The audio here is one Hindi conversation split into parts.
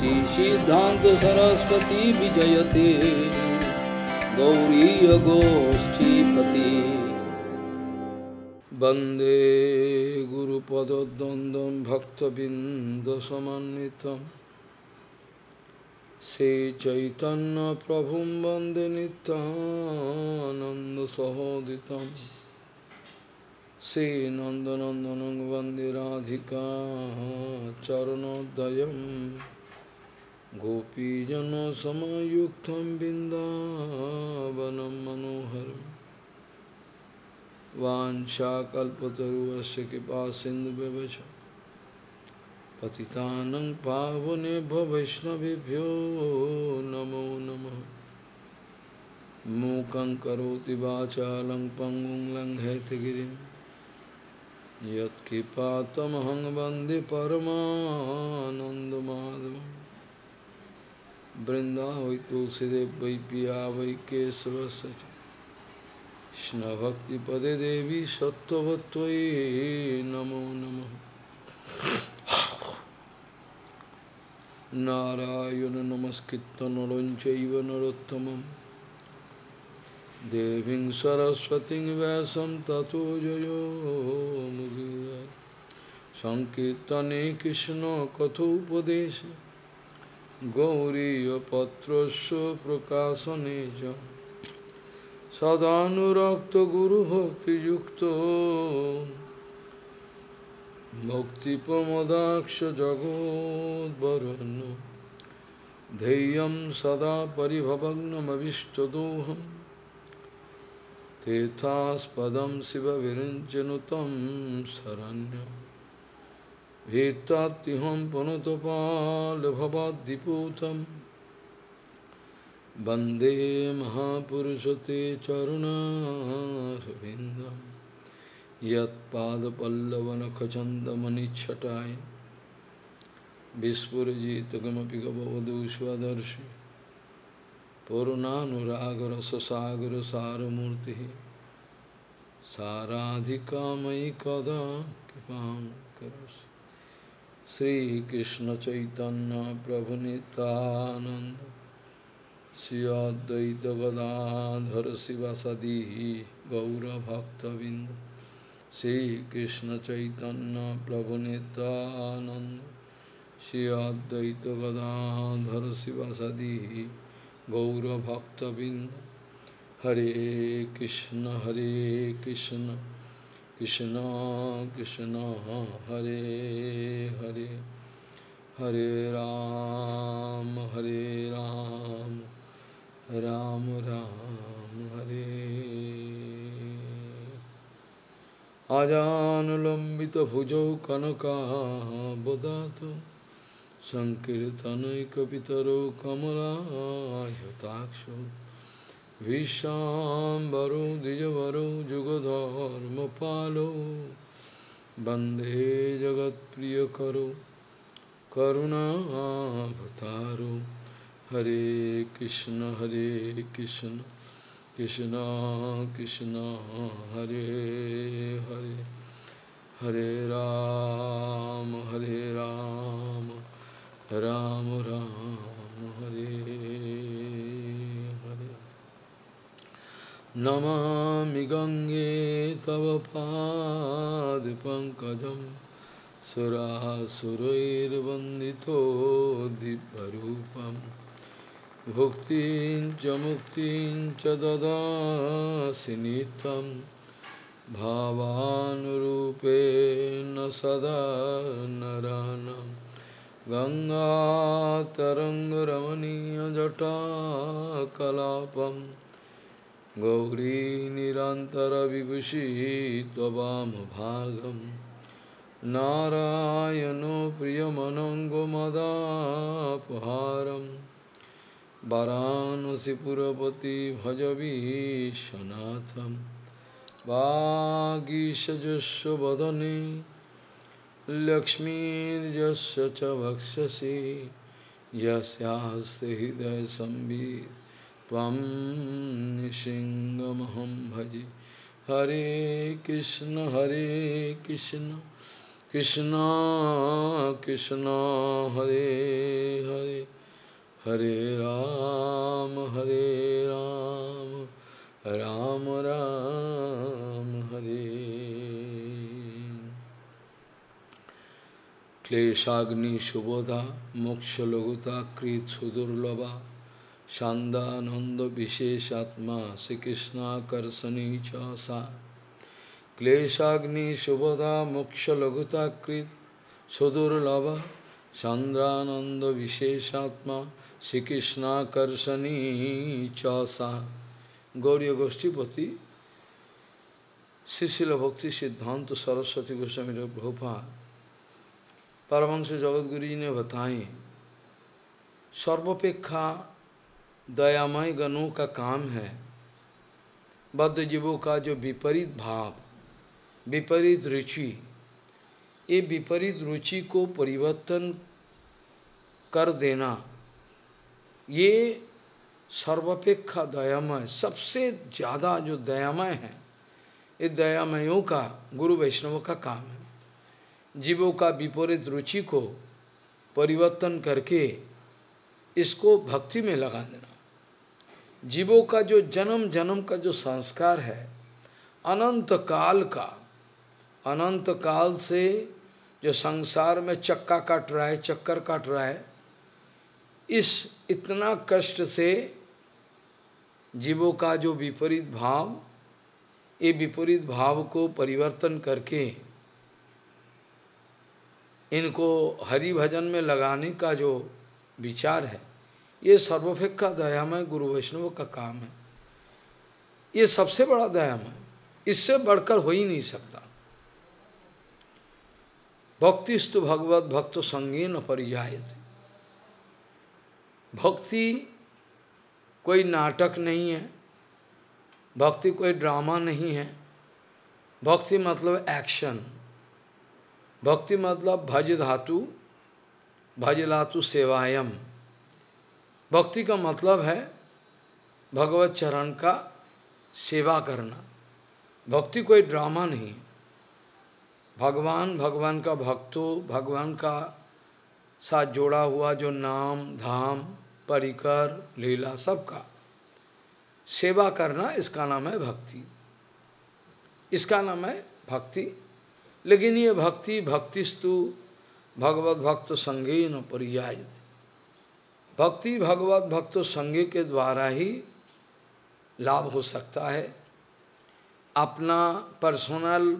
श्रीसिद्धान्त सरस्वती विजयते। गौरीयगोष्ठीपति वन्दे गुरुपदद्वन्द्वं भक्तबिन्दसमन्वितम् श्रीचैतन्यप्रभुं वन्दे नित्यानन्दसहोदितं श्रीनन्दनन्दनं वन्दे राधिका चरणोदयं गोपीजनसमयुक्तं बिन्दावनं मनोहरं। वाञ्छाकल्पतरुवस्य कृपा सिन्धुव्यवच पतितानं पावनेभ्यो वैष्णवेभ्यो नमो नमः। मूकं करोति वाचालं पङ्गुं लङ्घयतगिरिं वंदे परमानन्दमाधवं वृन्दावै तुलसीदेव वै पिया वै केशवस्य कृष्णभक्तिपदे देवी सत्त्ववत्त्वयि नमो नमः नारायण नमस्कृत्य नरं चैव नरोत्तमं देवीं सरस्वतीं व्यासं ततो जयो मुदीर सङ्कीर्तने कृष्णकथोपदेशे गौरीयपत्रस्य प्रकाशने च सदानुरक्तगुरुभक्तियुक्तो मुक्तिप्रमोदाक्षजगोद्वरुन् ध्येयं सदा परिभवग्नमविष्टदोहं तीर्थास्पदं Vettatiham panutapal bhavadiputam Bande Mahapurusate Charunarvindam Yat Pada Pallavana Kachandamani Chatai Vispurajita Gamapika Bhavadu Swadarshi Purunanuragara Sasagara Saramurti Saradhika Mai Kada Kipam Karasi भीत्तात्युहं पुनतपालभवाद्दिपूतं वंदे महापुरुषते चरुणारविन्दम् यत्पादपल्लवनखचन्दमनिच्छटाय विस्फुरजितकमपि गववधू स्वदर्शि पूर्णानुरागरससागरसारमूर्तिः साराधिकामयि कदा कृपां करोसि श्रीकृष्णचैतन्यप्रभुनितानन्द श्री अद्वैतगदाधर शिवसदी गौरभक्तबिन्द। श्रीकृष्ण चैतन्य प्रभु नित्यानंद श्री अद्वैत गदाधर शिवसदी गौरभक्तबिंद हरे कृष्ण हरे कृष्ण कृष्ण कृष्ण हरे हरे हरे राम हरे राम राम राम हरे। आजानुलम्बितभुजौ कनकाबदातु Vishambaro Dijavaro Jugadharma Palo Bande Jagat Priyakaro Karuna Bhataro Hare Krishna Hare Krishna Krishna Krishna Hare Hare Hare Ram Hare Ram Ram Ram Hare Namami गङ्गे तव पादपङ्कजं सुरासुरैर्वन्दितो दिव्यरूपम् भुक्तिं च मुक्तिं च ददासि नित्यं भावानुरूपेण सदा नरानं गङ्गातरङ्गरमणीयजटाकलापं गौरी निरन्तरविभूषी त्ववामभागं नारायणो प्रियमनङ्गमदापहारम् वाराणसीपुरपति भजवीशनाथं वागीशजस्व वदने। लक्ष्मीर्यस्य च वक्षसि। यस्यास्ते हृदयसंवित् त्वं निसिंहमहं भजे। हरे कृष्ण हरे कृष्ण कृष्ण कृष्ण, हरे हरे। हरे राम हरे राम राम राम, हरे। क्लेशाग्नि सुबोधा मोक्ष लघुता कृत सुदुर्लभा शांदानंद विशेषात्मा श्री कृष्णाकर्षणी च सा क्लेशाग्नि सुबोधा मोक्ष लघुता कृत सुदुर्लभ चंद्रानंद विशेषात्मा श्री कृष्णाकर्षणी च सा गौरी गोष्ठीपति शिशिल भक्ति सिद्धांत सरस्वती गोस्वामी प्रभुपा परमंश जगत गुरु जी ने बताए सर्वपेक्षा दयामय गणों का काम है। बद्ध जीवों का जो विपरीत भाव, विपरीत रुचि, ये विपरीत रुचि को परिवर्तन कर देना, ये सर्वापेक्षा दयामय, सबसे ज़्यादा जो दयामय है, ये दयामयों का, गुरु वैष्णव का काम है। जीवों का विपरीत रुचि को परिवर्तन करके इसको भक्ति में लगा देना। जीवों का जो जन्म जन्म का जो संस्कार है, अनंत काल का, अनंत काल से जो संसार में चक्का काट रहा है, चक्कर काट रहा है, इस इतना कष्ट से जीवों का जो विपरीत भाव, ये विपरीत भाव को परिवर्तन करके इनको हरि भजन में लगाने का जो विचार है ये सर्वोपेक्षा दयामय गुरु वैष्णव का काम है। ये सबसे बड़ा दयामय इससे बढ़कर हो ही नहीं सकता। भक्ति भक्तिस्तु भगवत भक्त संगीन परिजायत। भक्ति कोई नाटक नहीं है। भक्ति कोई ड्रामा नहीं है। भक्ति मतलब एक्शन। भक्ति मतलब भज धातु भज धातु सेवायम। भक्ति का मतलब है भगवत चरण का सेवा करना। भक्ति कोई ड्रामा नहीं। भगवान भगवान का भक्तों, भगवान का साथ जोड़ा हुआ जो नाम, धाम, परिकर, लीला सबका। सेवा करना इसका नाम है भक्ति। इसका नाम है भक्ति। लेकिन ये भक्ति, भक्तिस्तु, भगवत भक्त संगीन न परियायत। भक्ति भगवत भक्त संगे के द्वारा ही लाभ हो सकता है। अपना पर्सनल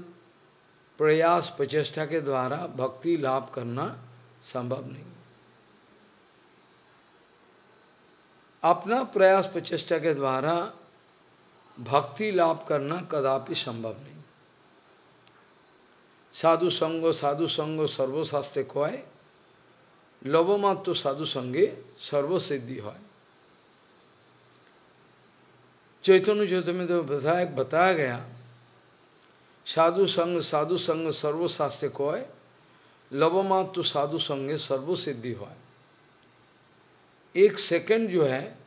प्रयास प्रचेष्टा के द्वारा भक्ति लाभ करना संभव नहीं। अपना प्रयास प्रचेष्टा के द्वारा भक्ति लाभ करना कदापि संभव नहीं। साधु संगो साधु संगो सर्वशास्त्र खोए लवमात्र साधु संगे सर्वसिद्धि है चैतन्य चैतन्य तो बताया बताया गया, साधु संग साधु संग सर्वशास्त्र को है लवमात्र साधु संगे सर्वसिद्धि है एक सेकंड जो है,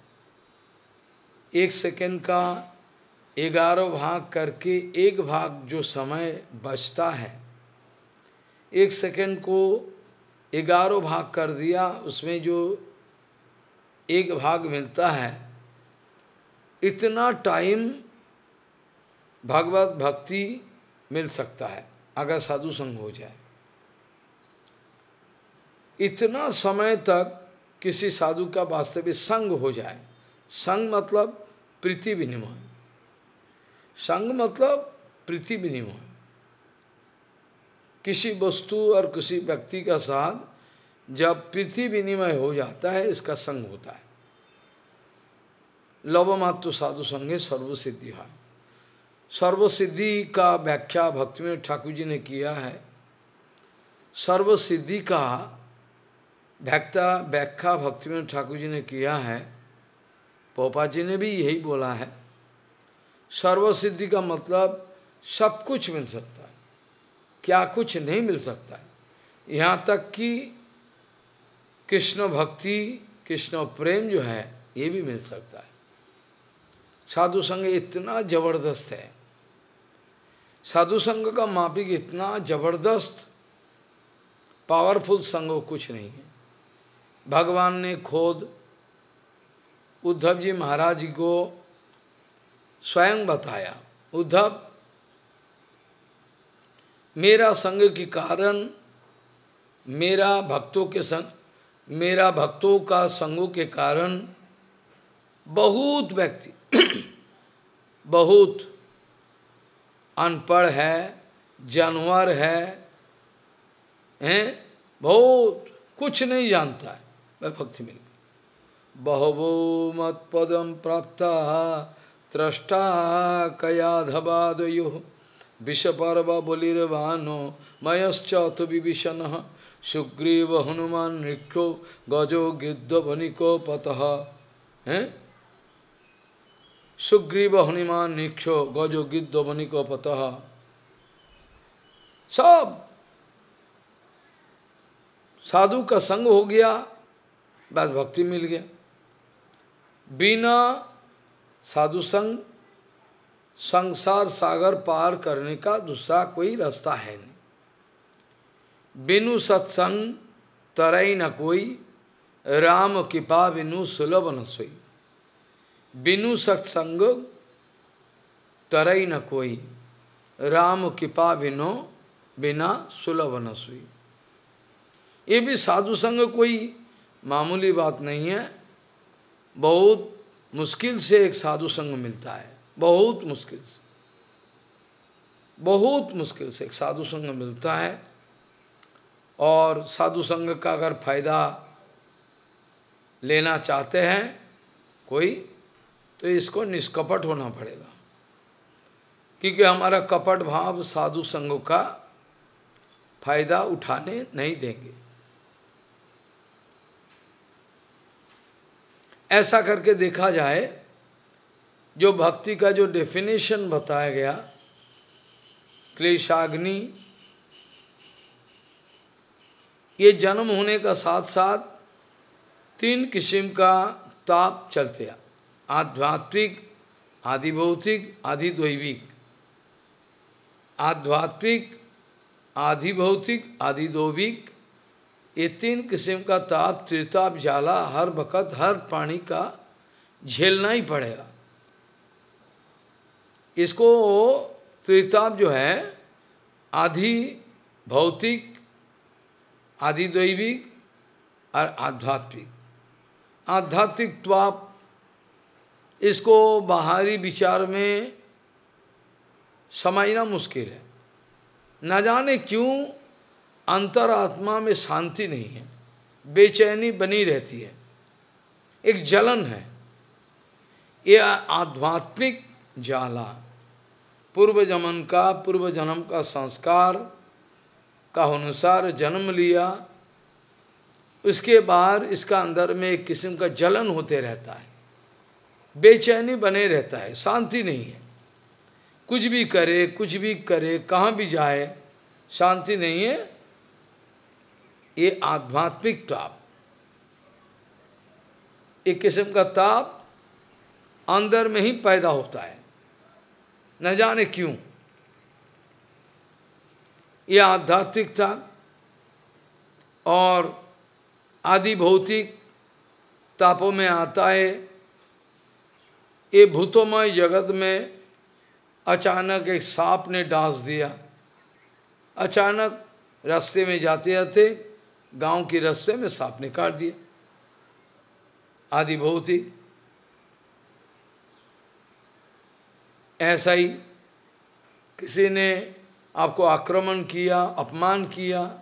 एक सेकंड का ग्यारह भाग करके एक भाग जो समय बचता है, एक सेकंड को ग्यारह भाग कर दिया, उसमें जो एक भाग मिलता है, इतना टाइम भगवत भक्ति मिल सकता है, अगर साधु संग हो जाए। इतना समय तक किसी साधु का वास्तविक संग हो जाए, संग मतलब प्रीति विनिमय। संग मतलब प्रीति विनिमय। किसी वस्तु और किसी व्यक्ति का साथ जब प्रीति विनिमय हो जाता है, इसका संग होता है। लवमात्र साधु संगे सर्वसिद्धि है। सर्वसिद्धि का व्याख्या भक्ति में ठाकुर जी ने किया है। सर्वसिद्धि का व्याख्या व्याख्या भक्ति में ठाकुर जी ने किया है। पोपा जी ने भी यही बोला है। सर्वसिद्धि का मतलब सब कुछ मिल सकता क्या कुछ नहीं मिल सकता है। यहाँ तक कि कृष्ण भक्ति, कृष्ण प्रेम जो है, ये भी मिल सकता है। साधु संग इतना ज़बरदस्त है। साधु संग का मापिक इतना ज़बरदस्त पावरफुल संग कुछ नहीं है। भगवान ने खोद, उद्धव जी महाराज जी को स्वयं बताया। उद्धव मेरा संग के कारण, मेरा भक्तों के संग, मेरा भक्तों का संगों के कारण बहुत व्यक्ति, बहुत अनपढ़ है, जानवर है, हैं, बहुत कुछ नहीं जानता है, वह भक्ति मिल गई। बहवो मत पदम प्राप्त, त्रष्टा कयाधवादयो विषपर्व बलिर्वानो, मयश्चत विभीषण, सुग्रीव हनुमान नृक्षो गजो गिद्ध वनिको पतः। हैं? सुग्रीव हनुमान निक्षो गजो गिद्ध वनिको पतः। सब साधु का संग हो गया बस भक्ति मिल गया। बिना साधु संग संसार सागर पार करने का दूसरा कोई रास्ता है नहीं। बिनु सत्संग, तरई न कोई, राम कृपा बिनु सुलभ न सोई। बिनु सत्संग, तरई न कोई, राम कृपा बिनो, बिना सुलभ न सोई। ये भी साधु संग कोई मामूली बात नहीं है। बहुत मुश्किल से एक साधु संग मिलता है। बहुत मुश्किल से, बहुत मुश्किल से एक साधु संग मिलता है और साधु संग का अगर फ़ायदा लेना चाहते हैं कोई तो इसको निष्कपट होना पड़ेगा। क्योंकि हमारा कपट भाव साधु संगों का फ़ायदा उठाने नहीं देंगे। ऐसा करके देखा जाए जो भक्ति का जो डेफिनेशन बताया गया, क्लेशाग्नि, ये जन्म होने का साथ साथ तीन किस्म का ताप चलते आध्यात्मिक आदि भौतिक आदि दैविक आध्यात्मिक आधि भौतिक आदि दैविक ये तीन किस्म का ताप, त्रिताप जाला हर वक़्त, हर प्राणी का झेलना ही पड़ेगा। इसको त्रिताप जो है, आधि भौतिक आदि दैविक और आध्यात्मिक। आध्यात्मिक त्वाप इसको बाहरी विचार में समझना मुश्किल है। न जाने क्यों अंतरात्मा में शांति नहीं है, बेचैनी बनी रहती है। एक जलन है। ये आध्यात्मिक जाला। पूर्व जन्म का पूर्व जन्म का संस्कार, का अनुसार जन्म लिया। उसके बाद इसका अंदर में एक किस्म का जलन होते रहता है। बेचैनी बने रहता है, शांति नहीं है। कुछ भी करे, कुछ भी करे, कहाँ भी जाए, शांति नहीं है। ये आध्यात्मिक ताप। एक किस्म का ताप अंदर में ही पैदा होता है। न जाने क्यों? यह आध्यात्मिक ताप और आदि भौतिक तापों में आता है। ये भूतोमय जगत में अचानक एक सांप ने डांस दिया। अचानक रास्ते में जाते जाते गाँव के रास्ते में सांप ने काट दिया। आदि भौतिक ऐसा ही किसी ने आपको आक्रमण किया, अपमान किया।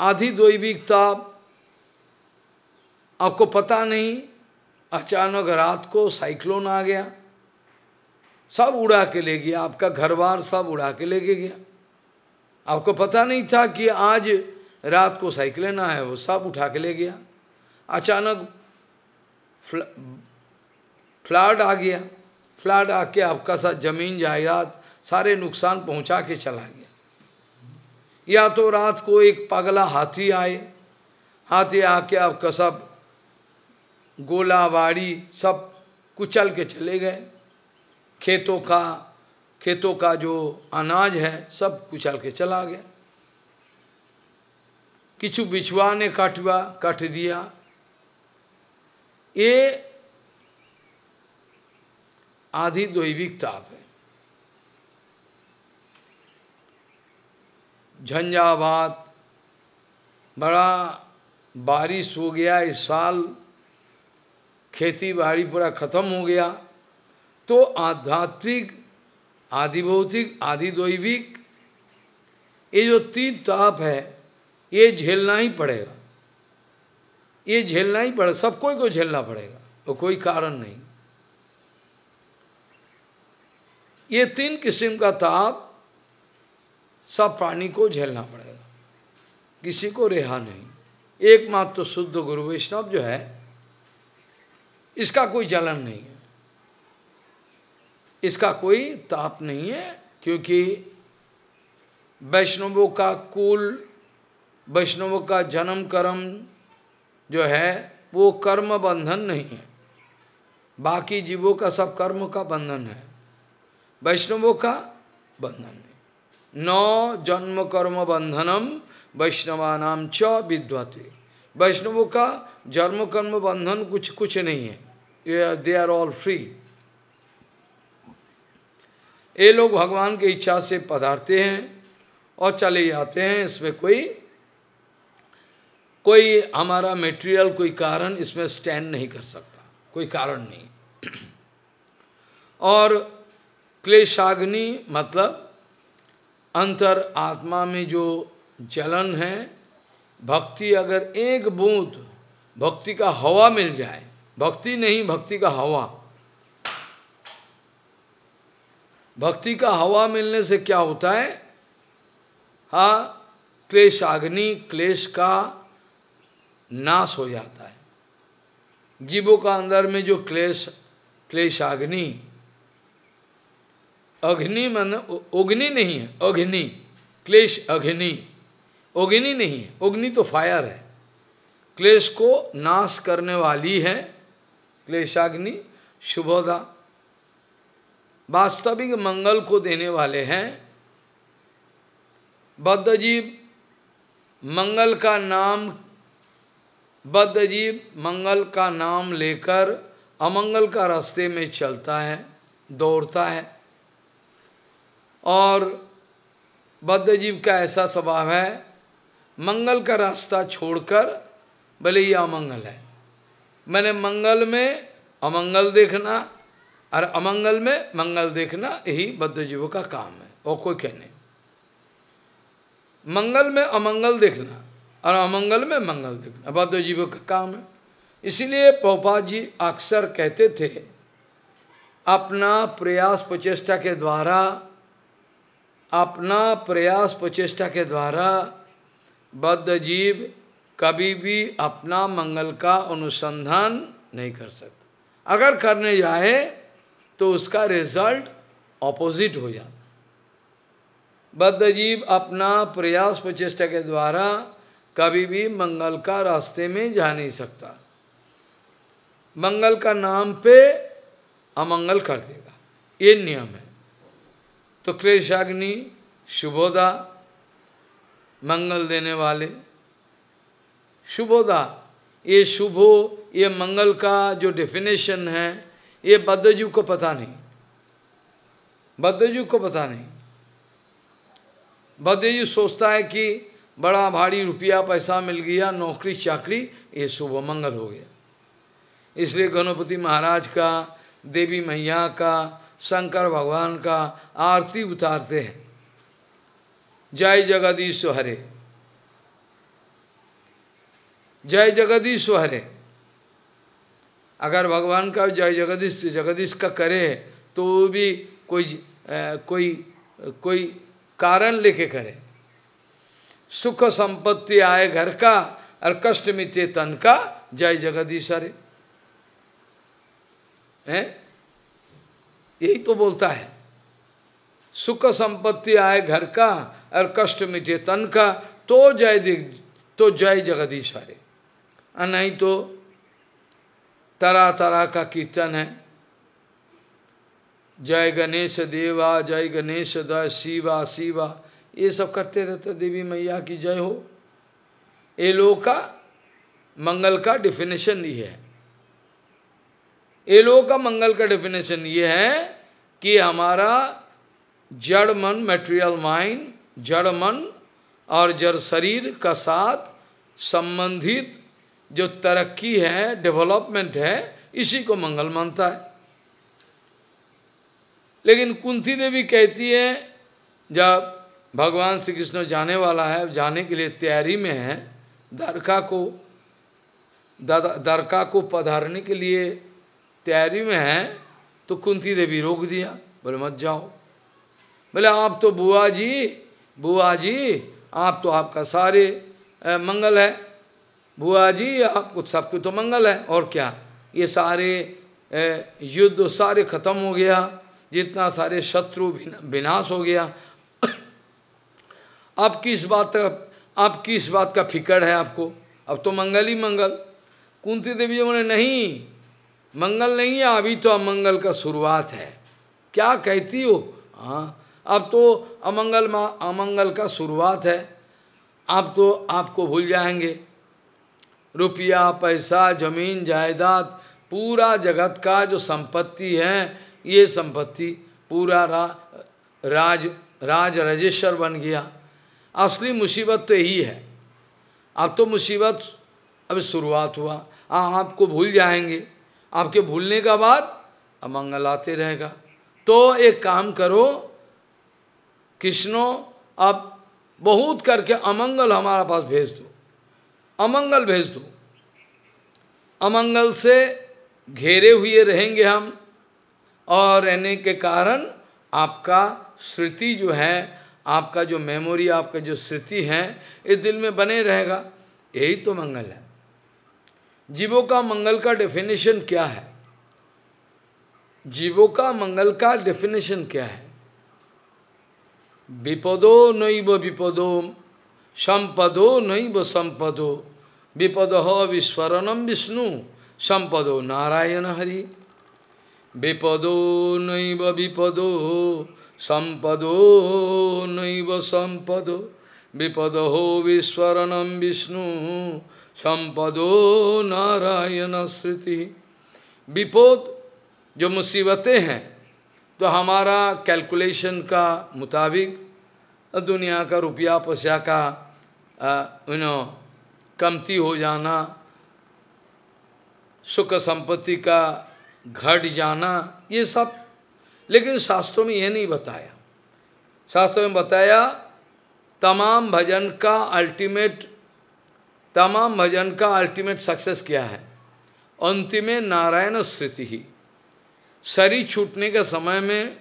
आधी दैविकता आपको पता नहीं, अचानक रात को साइक्लोन आ गया। सब उड़ा के ले गया, आपका घर बार सब उड़ा के लेके गया। आपको पता नहीं था कि आज रात को साइक्लोन आया, वो सब उठा के ले गया। अचानक फ्लड आ गया। फ्लड आके आपका साथ ज़मीन, जायदाद सारे नुकसान पहुँचा के चला गया। या तो रात को एक पगला हाथी आए। हाथी आके आपका सब गोला, बाड़ी सब कुचल के चले गए। खेतों का खेतों का जो अनाज है सब कुचल के चला गया। किचु बिछुआ ने कटवा, कट दिया। ये आधी दैविक ताप है। झंझावात, बड़ा बारिश हो गया इस साल, खेती बाड़ी पूरा खत्म हो गया तो आध्यात्मिक आदि भौतिक आदि दैविक ये जो तीन ताप है, ये झेलना ही पड़ेगा। ये झेलना ही पड़ेगा सबको को झेलना पड़ेगा तो कोई कारण नहीं। ये तीन किस्म का ताप सब प्राणी को झेलना पड़ेगा। किसी को रेहा नहीं। एकमात्र तो शुद्ध गुरु वैष्णव जो है, इसका कोई जलन नहीं है। इसका कोई ताप नहीं है, क्योंकि वैष्णवों का कुल, वैष्णवों का जन्म कर्म जो है, वो कर्म बंधन नहीं है। बाकी जीवों का सब कर्म का बंधन है। वैष्णवों का बंधन नहीं नौ जन्म कर्म बंधनम वैष्णवानाम च विद्वते। वैष्णवों का जन्म कर्म बंधन कुछ कुछ नहीं है। दे आर ऑल फ्री ये लोग भगवान की इच्छा से पधारते हैं और चले जाते हैं। इसमें कोई कोई हमारा मेटेरियल कोई कारण इसमें स्टैंड नहीं कर सकता। कोई कारण नहीं। और क्लेशाग्नि मतलब अंतर आत्मा में जो जलन है, भक्ति अगर एक बूंद भक्ति का हवा मिल जाए, भक्ति नहीं, भक्ति का हवा। भक्ति का हवा मिलने से क्या होता है? हा क्लेश अग्नि क्लेश का नाश हो जाता है। जीवों का अंदर में जो क्लेश क्लेश अग्नि अग्नि मन अग्नि नहीं है, अग्नि, क्लेश अग्नि अग्नि नहीं है अग्नि तो फायर है। क्लेश को नाश करने वाली है, क्लेशाग्नि शुभोदा वास्तविक मंगल को देने वाले हैं। बद्धजीव, मंगल का नाम, बद्धजीव, मंगल का नाम लेकर अमंगल का रास्ते में चलता है, दौड़ता है। और बद्धजीव का ऐसा स्वभाव है, मंगल का रास्ता छोड़कर भले ही अमंगल है। मैंने मंगल में अमंगल देखना और अमंगल में मंगल देखना यही बद्धजीवों का काम है, और कोई कहने। मंगल में अमंगल देखना और अमंगल में मंगल देखना, बद्धजीवों का काम है। इसीलिए पोपा जी अक्सर कहते थे, अपना प्रयास प्रचेष्टा के द्वारा अपना प्रयास प्रचेष्टा के द्वारा बद्ध जीव कभी भी अपना मंगल का अनुसंधान नहीं कर सकता। अगर करने जाए तो उसका रिज़ल्ट ऑपोजिट हो जाता। बद्ध जीव अपना प्रयास प्रचेष्टा के द्वारा कभी भी मंगल का रास्ते में जा नहीं सकता। मंगल का नाम पे अमंगल कर देगा। ये नियम है। तो क्लेशाग्नि शुभोदा, मंगल देने वाले। शुभोदा, ये शुभो, ये मंगल का जो डेफिनेशन है, ये बद्धजू को पता नहीं। बद्धजू को पता नहीं। बद्धजू सोचता है कि बड़ा भारी रुपया पैसा मिल गया, नौकरी चाकरी, ये शुभ मंगल हो गया। इसलिए गणपति महाराज का, देवी मैया का शंकर भगवान का आरती उतारते हैं। जय जगदीश हरे। जय जगदीश हरे। अगर भगवान का जय जगदीश जगदीश का करे तो वो भी कोई आ, कोई कोई कारण लेके करे। सुख संपत्ति आए घर का और कष्ट मिटे तन का जय जगदीश हरे। हैं? यही तो बोलता है। सुख संपत्ति आए घर का और कष्ट मिटे तन का तो जय तो जय जगदीश हरे नहीं तो तरह तरह का कीर्तन है। जय गणेश देवा, जय गणेश द, शिवा शिवा। ये सब करते रहते देवी मैया की जय हो। ये लोग का मंगल का डिफिनेशन ही है। लोग का मंगल का डेफिनेशन ये है कि हमारा जड़ मन मेटेरियल माइंड जड़ मन और जड़ शरीर का साथ संबंधित जो तरक्की है डेवलपमेंट है, इसी को मंगल मानता है। लेकिन कुंती देवी कहती है, जब भगवान श्री कृष्ण जाने वाला है, जाने के लिए तैयारी में है दरका को दरका को पधारने के लिए तैयारी में है तो कुंती देवी रोक दिया बोले मत जाओ। बोले आप तो बुआ जी बुआ जी आप तो आपका सारे मंगल है। बुआ जी आपको सबको तो मंगल है और क्या? ये सारे ए, युद्ध सारे खत्म हो गया जितना सारे शत्रु विनाश हो गया। अब किस बात का अब किस बात का फ़िक्र है आपको? अब तो मंगल ही मंगल। कुंती देवी जी बोले नहीं मंगल नहीं है अभी तो अमंगल का शुरुआत है। क्या कहती हो? हाँ अब तो अमंगल माँ अमंगल का शुरुआत है। अब तो आपको भूल जाएँगे। रुपया पैसा ज़मीन जायदाद पूरा जगत का जो संपत्ति है ये संपत्ति पूरा रा, राज राज राजेश्वर बन गया। असली मुसीबत तो यही है। अब तो मुसीबत अभी शुरुआत हुआ। आ, आपको भूल जाएँगे। आपके भूलने का बाद अमंगल आते रहेगा। तो एक काम करो, कृष्णो अब बहुत करके अमंगल हमारा पास भेज दो। अमंगल भेज दो। अमंगल से घेरे हुए रहेंगे हम और रहने के कारण आपका स्मृति जो है, आपका जो मेमोरी आपका जो स्मृति है, ये दिल में बने रहेगा। यही तो मंगल है। जीवों का मंगल का डेफिनेशन क्या है? जीवों का मंगल का डेफिनेशन क्या है? विपदो नैव विपदो, संपदो नैव संपदो। विपद विस्वरणम विष्णु, संपदो नारायण हरि। विपदो नैव विपदो, संपदो नैव संपदो। विपद हो विस्वरणम विष्णु संपदो नारायण श्रुति विपोद, जो मुसीबतें हैं तो हमारा कैलकुलेशन का मुताबिक, दुनिया का रुपया पैसा का यू नो कमती हो जाना, सुख संपत्ति का घट जाना, ये सब। लेकिन शास्त्रों में ये नहीं बताया। शास्त्रों में बताया, तमाम भजन का अल्टीमेट तमाम भजन का अल्टीमेट सक्सेस क्या है? अंतिम नारायण स्थिति ही। शरीर छूटने के समय में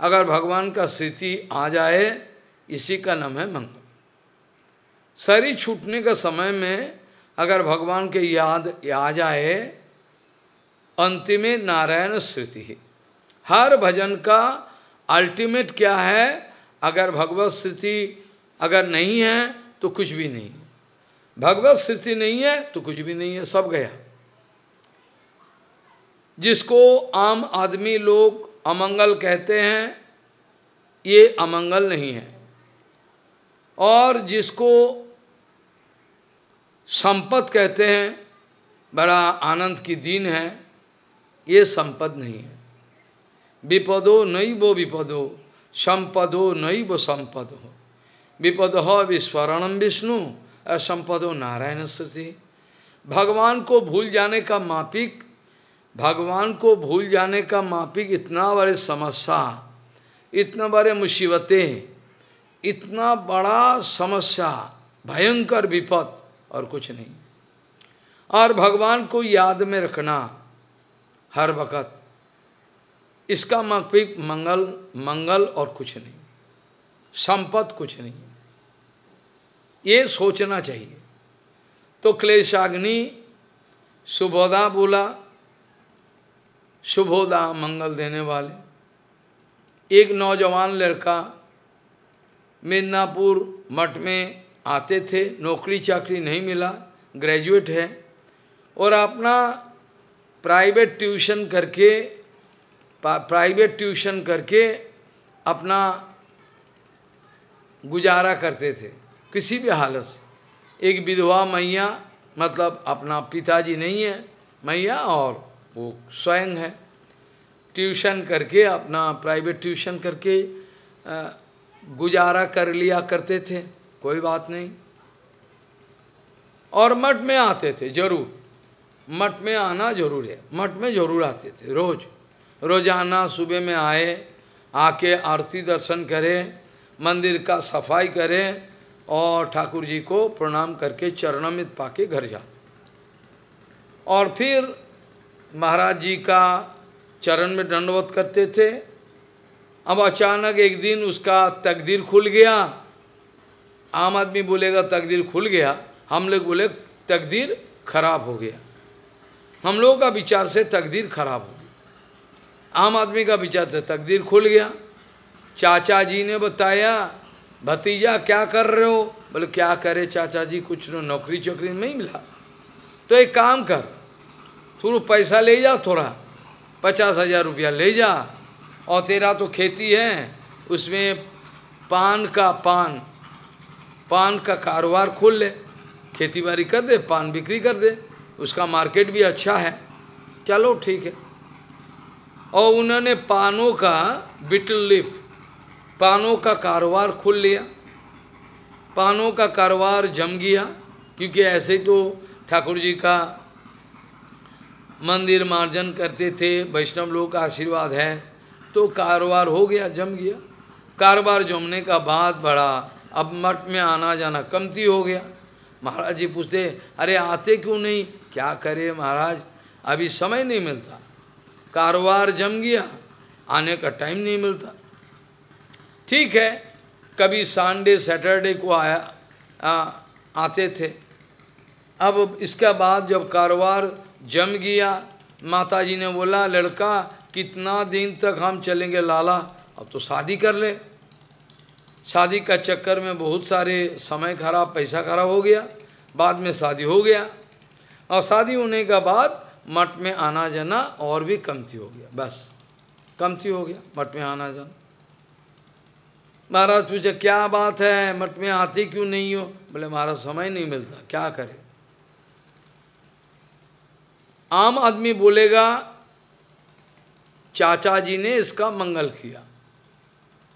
अगर भगवान का स्थिति आ जाए, इसी का नाम है मंगल। शरीर छूटने के समय में अगर भगवान के याद आ जाए, अंतिमे नारायण स्मृति हर भजन का अल्टीमेट क्या है? अगर भगवत स्थिति अगर नहीं है तो कुछ भी नहीं। भगवत स्थिति नहीं है तो कुछ भी नहीं है, सब गया। जिसको आम आदमी लोग अमंगल कहते हैं, ये अमंगल नहीं है। और जिसको संपत कहते हैं, बड़ा आनंद की दिन है, ये संपद नहीं है। विपदो नहीं वो विपदो, संपदो नहीं वो संपद। हो विपद हो विस्वरणम विष्णु असंपदो नारायण स्तुति। भगवान को भूल जाने का मापिक भगवान को भूल जाने का मापिक इतना बड़े समस्या, इतना बड़े मुसीबतें, इतना बड़ा समस्या, भयंकर विपद और कुछ नहीं। और भगवान को याद में रखना हर वक़्त, इसका माफिक मंगल मंगल और कुछ नहीं संपत कुछ नहीं। ये सोचना चाहिए। तो क्लेशाग्नि, सुबोधा बोला शुभोदा मंगल देने वाले। एक नौजवान लड़का मिदनापुर मठ में आते थे, नौकरी चाकरी नहीं मिला, ग्रेजुएट है, और अपना प्राइवेट ट्यूशन करके प्राइवेट ट्यूशन करके अपना गुजारा करते थे। किसी भी हालत से। एक विधवा मैया मतलब अपना पिताजी नहीं है, मैया और वो स्वयं है। ट्यूशन करके, अपना प्राइवेट ट्यूशन करके गुजारा कर लिया करते थे, कोई बात नहीं। और मठ में आते थे, ज़रूर। मठ में आना ज़रूर है, मठ में ज़रूर आते थे, रोज। रोज़ाना सुबह में आए, आके आरती दर्शन करें, मंदिर का सफ़ाई करें और ठाकुर जी को प्रणाम करके चरणामित पाके घर जाते। और फिर महाराज जी का चरण में दंडवत करते थे। अब अचानक एक दिन उसका तकदीर खुल गया। आम आदमी बोलेगा, तकदीर खुल गया। हम लोग बोले, तकदीर खराब हो गया। हम लोगों का विचार से तकदीर खराब हो गई आम आदमी का विचार से तकदीर खुल गया। चाचा जी ने बताया भतीजा, क्या कर रहे हो? बोले, क्या करे चाचा जी, कुछ नो नौकरी चौकरी नहीं मिला। तो एक काम कर, थोड़ा पैसा ले जा थोड़ा, पचास हज़ार रुपया ले जा। और तेरा तो खेती है, उसमें पान का पान पान का कारोबार खोल ले खेती बाड़ी कर दे, पान बिक्री कर दे, उसका मार्केट भी अच्छा है। चलो, ठीक है। और उन्होंने पानों का बिटल लिफ पानों का कारोबार खुल लिया। पानों का कारोबार जम गया, क्योंकि ऐसे तो ठाकुर जी का मंदिर मार्जन करते थे, वैष्णव लोग का आशीर्वाद है तो कारोबार हो गया, जम गया। कारोबार जमने का बाद बड़ा अब मठ में आना जाना कमती हो गया। महाराज जी पूछते, अरे आते क्यों नहीं? क्या करे महाराज? अभी समय नहीं मिलता। कारोबार जम गया, आने का टाइम नहीं मिलता। ठीक है कभी संडे सैटरडे को आया आ, आते थे। अब इसके बाद जब कारोबार जम गया माता जी ने बोला लड़का कितना दिन तक हम चलेंगे लाला? अब तो शादी कर ले। शादी का चक्कर में बहुत सारे समय खराब पैसा खराब हो गया बाद में शादी हो गया। और शादी होने के बाद मठ में आना जाना और भी कमती हो गया बस। कमती हो गया मठ में आना जाना महाराज पूछे, क्या बात है? मठ में आते क्यों नहीं हो? बोले, महाराज, समय नहीं मिलता, क्या करे? आम आदमी बोलेगा, चाचा जी ने इसका मंगल किया।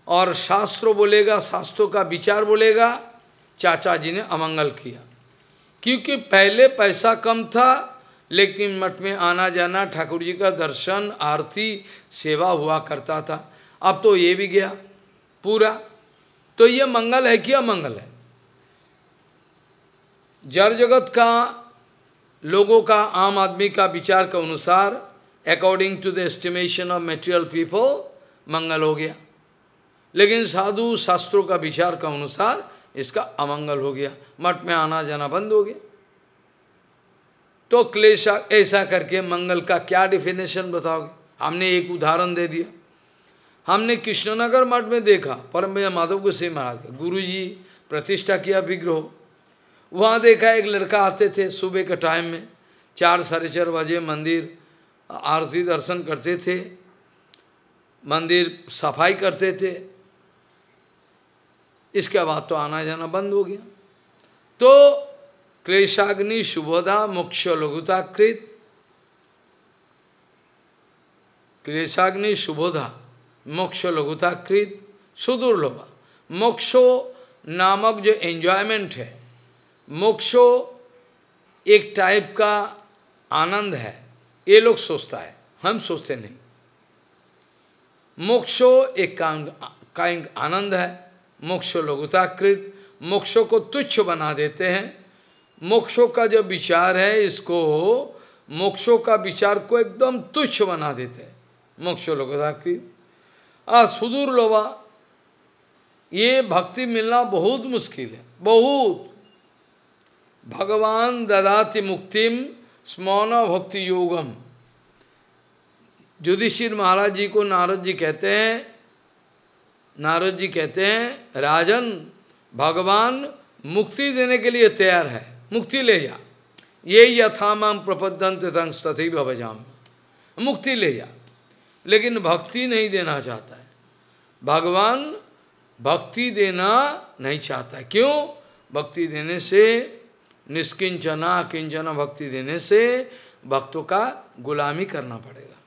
और शास्त्रों बोलेगा, शास्त्रों का विचार बोलेगा, चाचा जी ने अमंगल किया। क्योंकि पहले पैसा कम था, लेकिन मठ में आना जाना ठाकुर जी का दर्शन, आरती, सेवा हुआ करता था। अब तो ये भी गया, पूरा। तो ये मंगल है कि अमंगल है? जड़ जगत का, लोगों का, आम आदमी का विचार के अनुसार according to the estimation of material people मंगल हो गया। लेकिन साधु शास्त्रों का विचार का अनुसार इसका अमंगल हो गया। मठ में आना जाना बंद हो गया। तो क्लेश ऐसा करके मंगल का क्या डिफिनेशन बताओगे? हमने एक उदाहरण दे दिया। हमने कृष्णनगर मठ में देखा परम भैया माधव गोसाई महाराज का। गुरु जी प्रतिष्ठा किया विग्रह। वहाँ देखा एक लड़का आते थे सुबह के टाइम में, चार साढ़े चार बजे मंदिर, आरती दर्शन करते थे, मंदिर सफ़ाई करते थे। इसके बाद तो आना जाना बंद हो गया। तो क्लेशाग्नि शुभोधा मोक्ष लघुताकृत। क्लेशाग्नि शुभोधा मोक्ष लघुताकृत सुदुर्लभ। मोक्षो नामक जो एंजॉयमेंट है, मोक्षो एक टाइप का आनंद है, ये लोग सोचता है, हम सोचते नहीं। मोक्षो एक का आनंद है, मोक्ष लघुताकृत मोक्षों को तुच्छ बना देते हैं। मोक्षों का जो विचार है, इसको मोक्षों का विचार को एकदम तुच्छ बना देते हैं, मोक्ष लघुताकृत आ, सुदूर लोबा ये भक्ति मिलना बहुत मुश्किल है, बहुत। भगवान ददाति मुक्तिम स्मौन भक्ति योगम। युधिष्ठिर महाराज जी को नारद जी कहते हैं, नारद जी कहते हैं, राजन, भगवान मुक्ति देने के लिए तैयार है, मुक्ति ले जा। ये यथामाम प्रपदंत तथी भवजाम। मुक्ति ले जा। लेकिन भक्ति नहीं देना चाहता। भगवान भक्ति देना नहीं चाहता। क्यों? भक्ति देने से, निष्किंचना किंचना भक्ति देने से भक्तों का गुलामी करना पड़ेगा।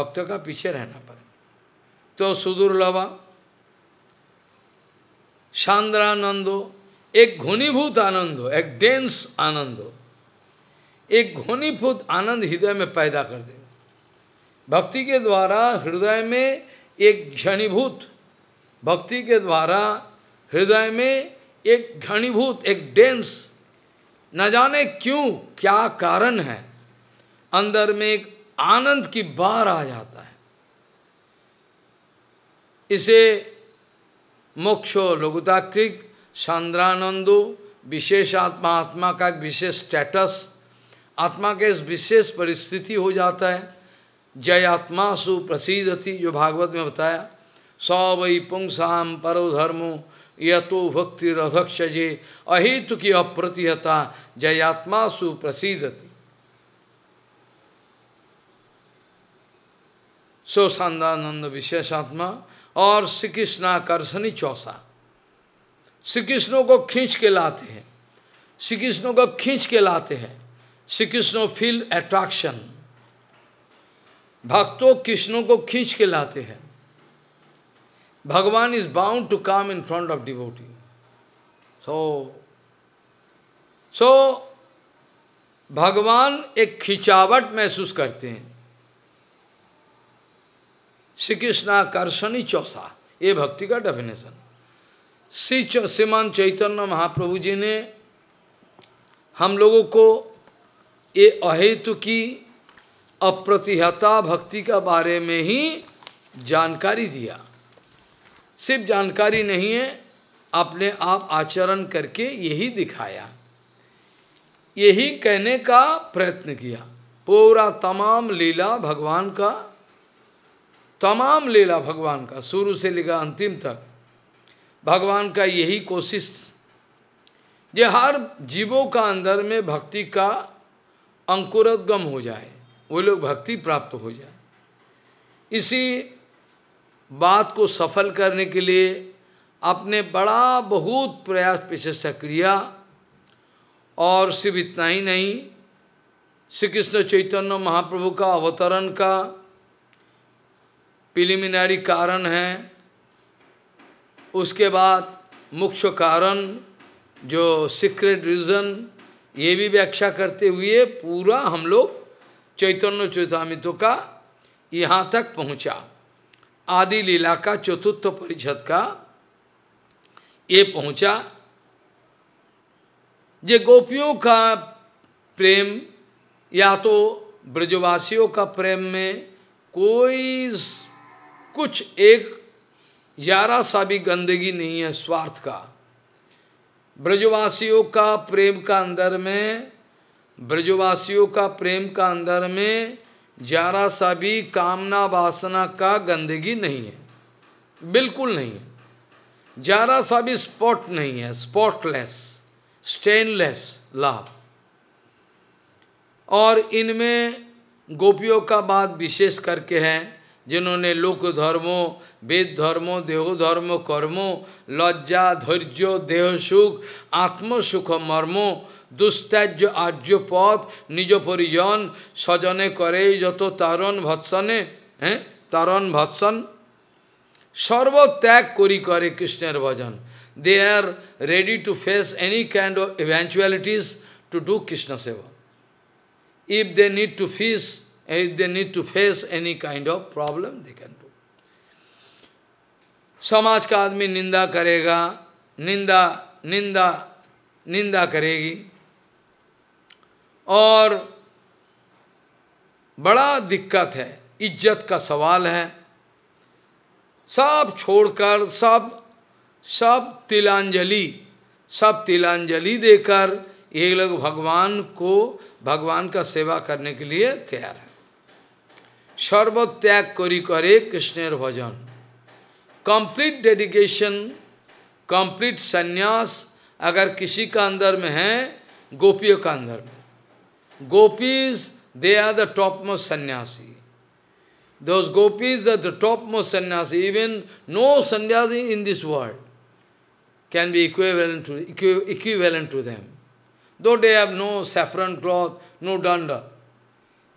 भक्तों का पीछे रहना पड़ेगा। तो सुदुर्लभा शांद्रानंदो, एक घनीभूत आनंद हो एक डेंस आनंद हो एक घनीभूत आनंद हृदय में पैदा कर दे भक्ति के द्वारा हृदय में एक घनीभूत भक्ति के द्वारा हृदय में एक घनीभूत, एक डेंस न जाने क्यों, क्या कारण है? अंदर में एक आनंद की बार आ जाता है। इसे मोक्षो लघुतात्विक सांद्रानंदो विशेष आत्मा आत्मा का एक विशेष स्टेटस आत्मा के इस विशेष परिस्थिति हो जाता है। जय आत्मा थी, जो भागवत में बताया, सौ वही पुंसाम परो धर्मो यतो भक्ति रधक्ष जे अहितु की अप्रतिहता, जयात्मा थी. सो शानदानंद विशेषात्मा और श्री कृष्णाकर्षणी चौसा। श्री कृष्णों को खींच के लाते हैं। श्री कृष्णों को खींच के लाते हैं। श्री कृष्ण फील अट्रैक्शन भक्तों कृष्णों को खींच के लाते हैं। Bhagavan is bound to come in front of devotee so so भगवान एक खिंचावट महसूस करते हैं। श्री कृष्णाकर्षणी चौसा, ये भक्ति का डेफिनेशन श्री श्रीमान चैतन्य महाप्रभु जी ने हम लोगों को ये अहेतु की अप्रतिहता भक्ति का बारे में ही जानकारी दिया। सिर्फ़ जानकारी नहीं है, अपने आप आचरण करके यही दिखाया। यही कहने का प्रयत्न किया। पूरा तमाम लीला भगवान का, तमाम लीला भगवान का, शुरू से लेकर अंतिम तक, भगवान का यही कोशिश। ये हर जीवों का अंदर में भक्ति का अंकुरोद्गम हो जाए। वो लोग भक्ति प्राप्त हो जाए। इसी बात को सफल करने के लिए आपने बड़ा बहुत प्रयास प्रचेष्टा किया और सिर्फ़ इतना ही नहीं श्री कृष्ण चैतन्य महाप्रभु का अवतरण का प्रिलिमिनरी कारण है। उसके बाद मुख्य कारण, जो सीक्रेट रीजन ये भी व्याख्या करते हुए पूरा हम लोग चैतन्य चैतामित्व का यहाँ तक पहुँचा। आदि लीला का चतुर्थ परिषद का ये पहुँचा। जे गोपियों का प्रेम या तो ब्रजवासियों का प्रेम में कोई कुछ एक यारा सा भी गंदगी नहीं है स्वार्थ का। ब्रजवासियों का प्रेम का अंदर में ब्रजवासियों का प्रेम का अंदर में जरा सा भी कामना वासना का गंदगी नहीं है। बिल्कुल नहीं है। जरा सा भी स्पॉट नहीं है। स्पॉटलेस, स्टेनलेस लाभ। और इनमें गोपियों का बात विशेष करके है, जिन्होंने लोक धर्मों, वेद धर्मों, देहो धर्मो, कर्मो, लज्जा, धैर्य, देह सुख, आत्म सुख, मर्मो দুস্ত্যাজ্য আর্য পথ নিজ পরিজন স্বজনে করে যত তারণ ভৎসনে হ্যাঁ তারণ ভৎসন সর্বত্যাগ করি করে কৃষ্ণের ভজন they are ready to face any kind of eventualities to do Krishna seva if they need to face, if they need to face any kind of problem, they can do. समाज का आदमी निंदा करेगा निंदा निंदा निंदा करेगी और बड़ा दिक्कत है, इज़्ज़त का सवाल है। सब छोड़कर, सब सब तिलांजलि सब तिलांजलि देकर ये लोग भगवान को, भगवान का सेवा करने के लिए तैयार है। सर्वत्याग करी करे कृष्णेर भजन। कंप्लीट डेडिकेशन, कंप्लीट संन्यास अगर किसी का अंदर में है, गोपियों का अंदर में। Gopis, they are the topmost sannyasi. Those gopis are the topmost sannyasi. Even no sannyasi in this world can be equivalent to, equivalent to them. Though they have no saffron cloth, no danda.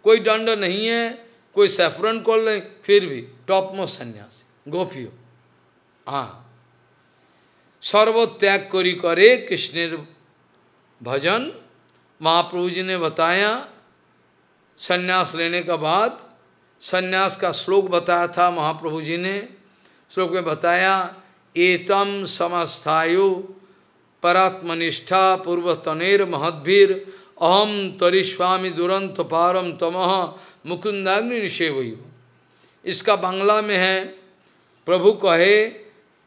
कोई दंड नहीं है कोई सैफरन कॉल नहीं फिर भी टॉप मोस्ट सन्यासी गोपियों हाँ सर्वत्याग करी करे कृष्ण भजन महाप्रभु जी ने बताया, संन्यास लेने का बाद, संन्यास का श्लोक बताया था महाप्रभु जी ने। श्लोक में बताया, एतम समस्थायु, परात्मनिष्ठा पूर्वतनेर महद्भीर अहम तरिस्वामी दुरंत पारम तमह मुकुंदाग्नि निषेव इसका बांग्ला में है, प्रभु कहे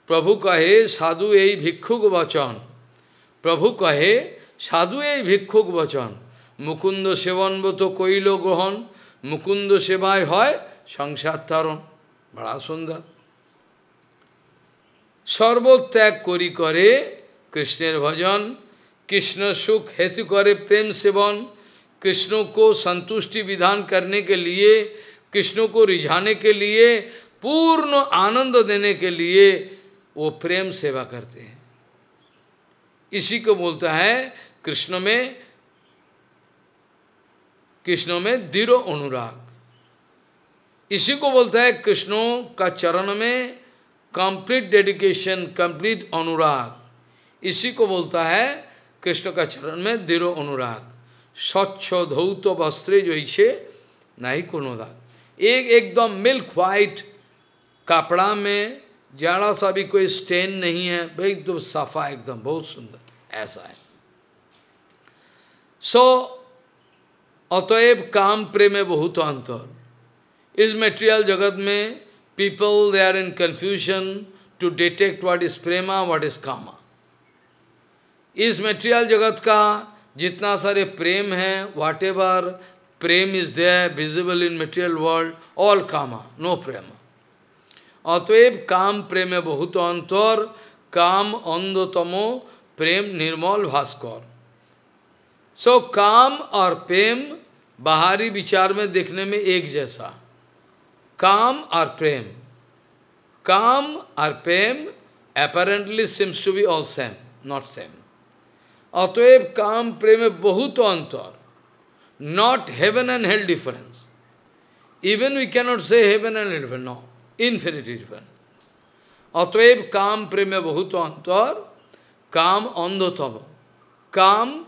प्रभु कहे, साधु यही भिक्षुक वचन। प्रभु कहे साधु भिक्षुक वचन मुकुंद सेवन সেবনবত কইল গ্রহণ, মুকুন্দ সেবায় হয় সংসার তারণ बड़ा सुंदर সর্বত্যাগ করি करे কৃষ্ণের भजन कृष्ण सुख हेतु करे प्रेम सेवन कृष्ण को संतुष्टि विधान करने के लिए कृष्ण को रिझाने के लिए पूर्ण आनंद देने के लिए वो प्रेम सेवा करते हैं इसी को बोलता है कृष्ण में, कृष्णों में दृढ़ अनुराग। इसी को बोलता है कृष्णों का चरण में कंप्लीट डेडिकेशन कंप्लीट अनुराग। इसी को बोलता है कृष्ण का चरण में दृढ़ अनुराग। स्वच्छ धौत वस्त्र जो इसे नहीं कोनो दाग एक एकदम मिल्क व्हाइट कपड़ा में जरा सा भी कोई स्टेन नहीं है एकदम सफ़ा, एकदम बहुत सुंदर, ऐसा है। सो, अतएव काम प्रेम बहुत अंतर। इस मेटेरियल जगत में people they are in confusion to detect what is prema what is kama इस मेटेरियल जगत का जितना सारे प्रेम है whatever prem is there visible in material world all kama no prem अतएव काम प्रेम बहुत अंतर, काम अंधतमो, प्रेम निर्मल भास्कर। सो so, काम और प्रेम बाहरी विचार में देखने में एक जैसा। काम और प्रेम। काम और प्रेम apparently seems to be all same not same अतएव काम प्रेम बहुत अंतर। Not heaven and hell difference even we can not say heaven and hell no infinity difference अतएव काम प्रेम बहुत अंतर। काम अंधतव काम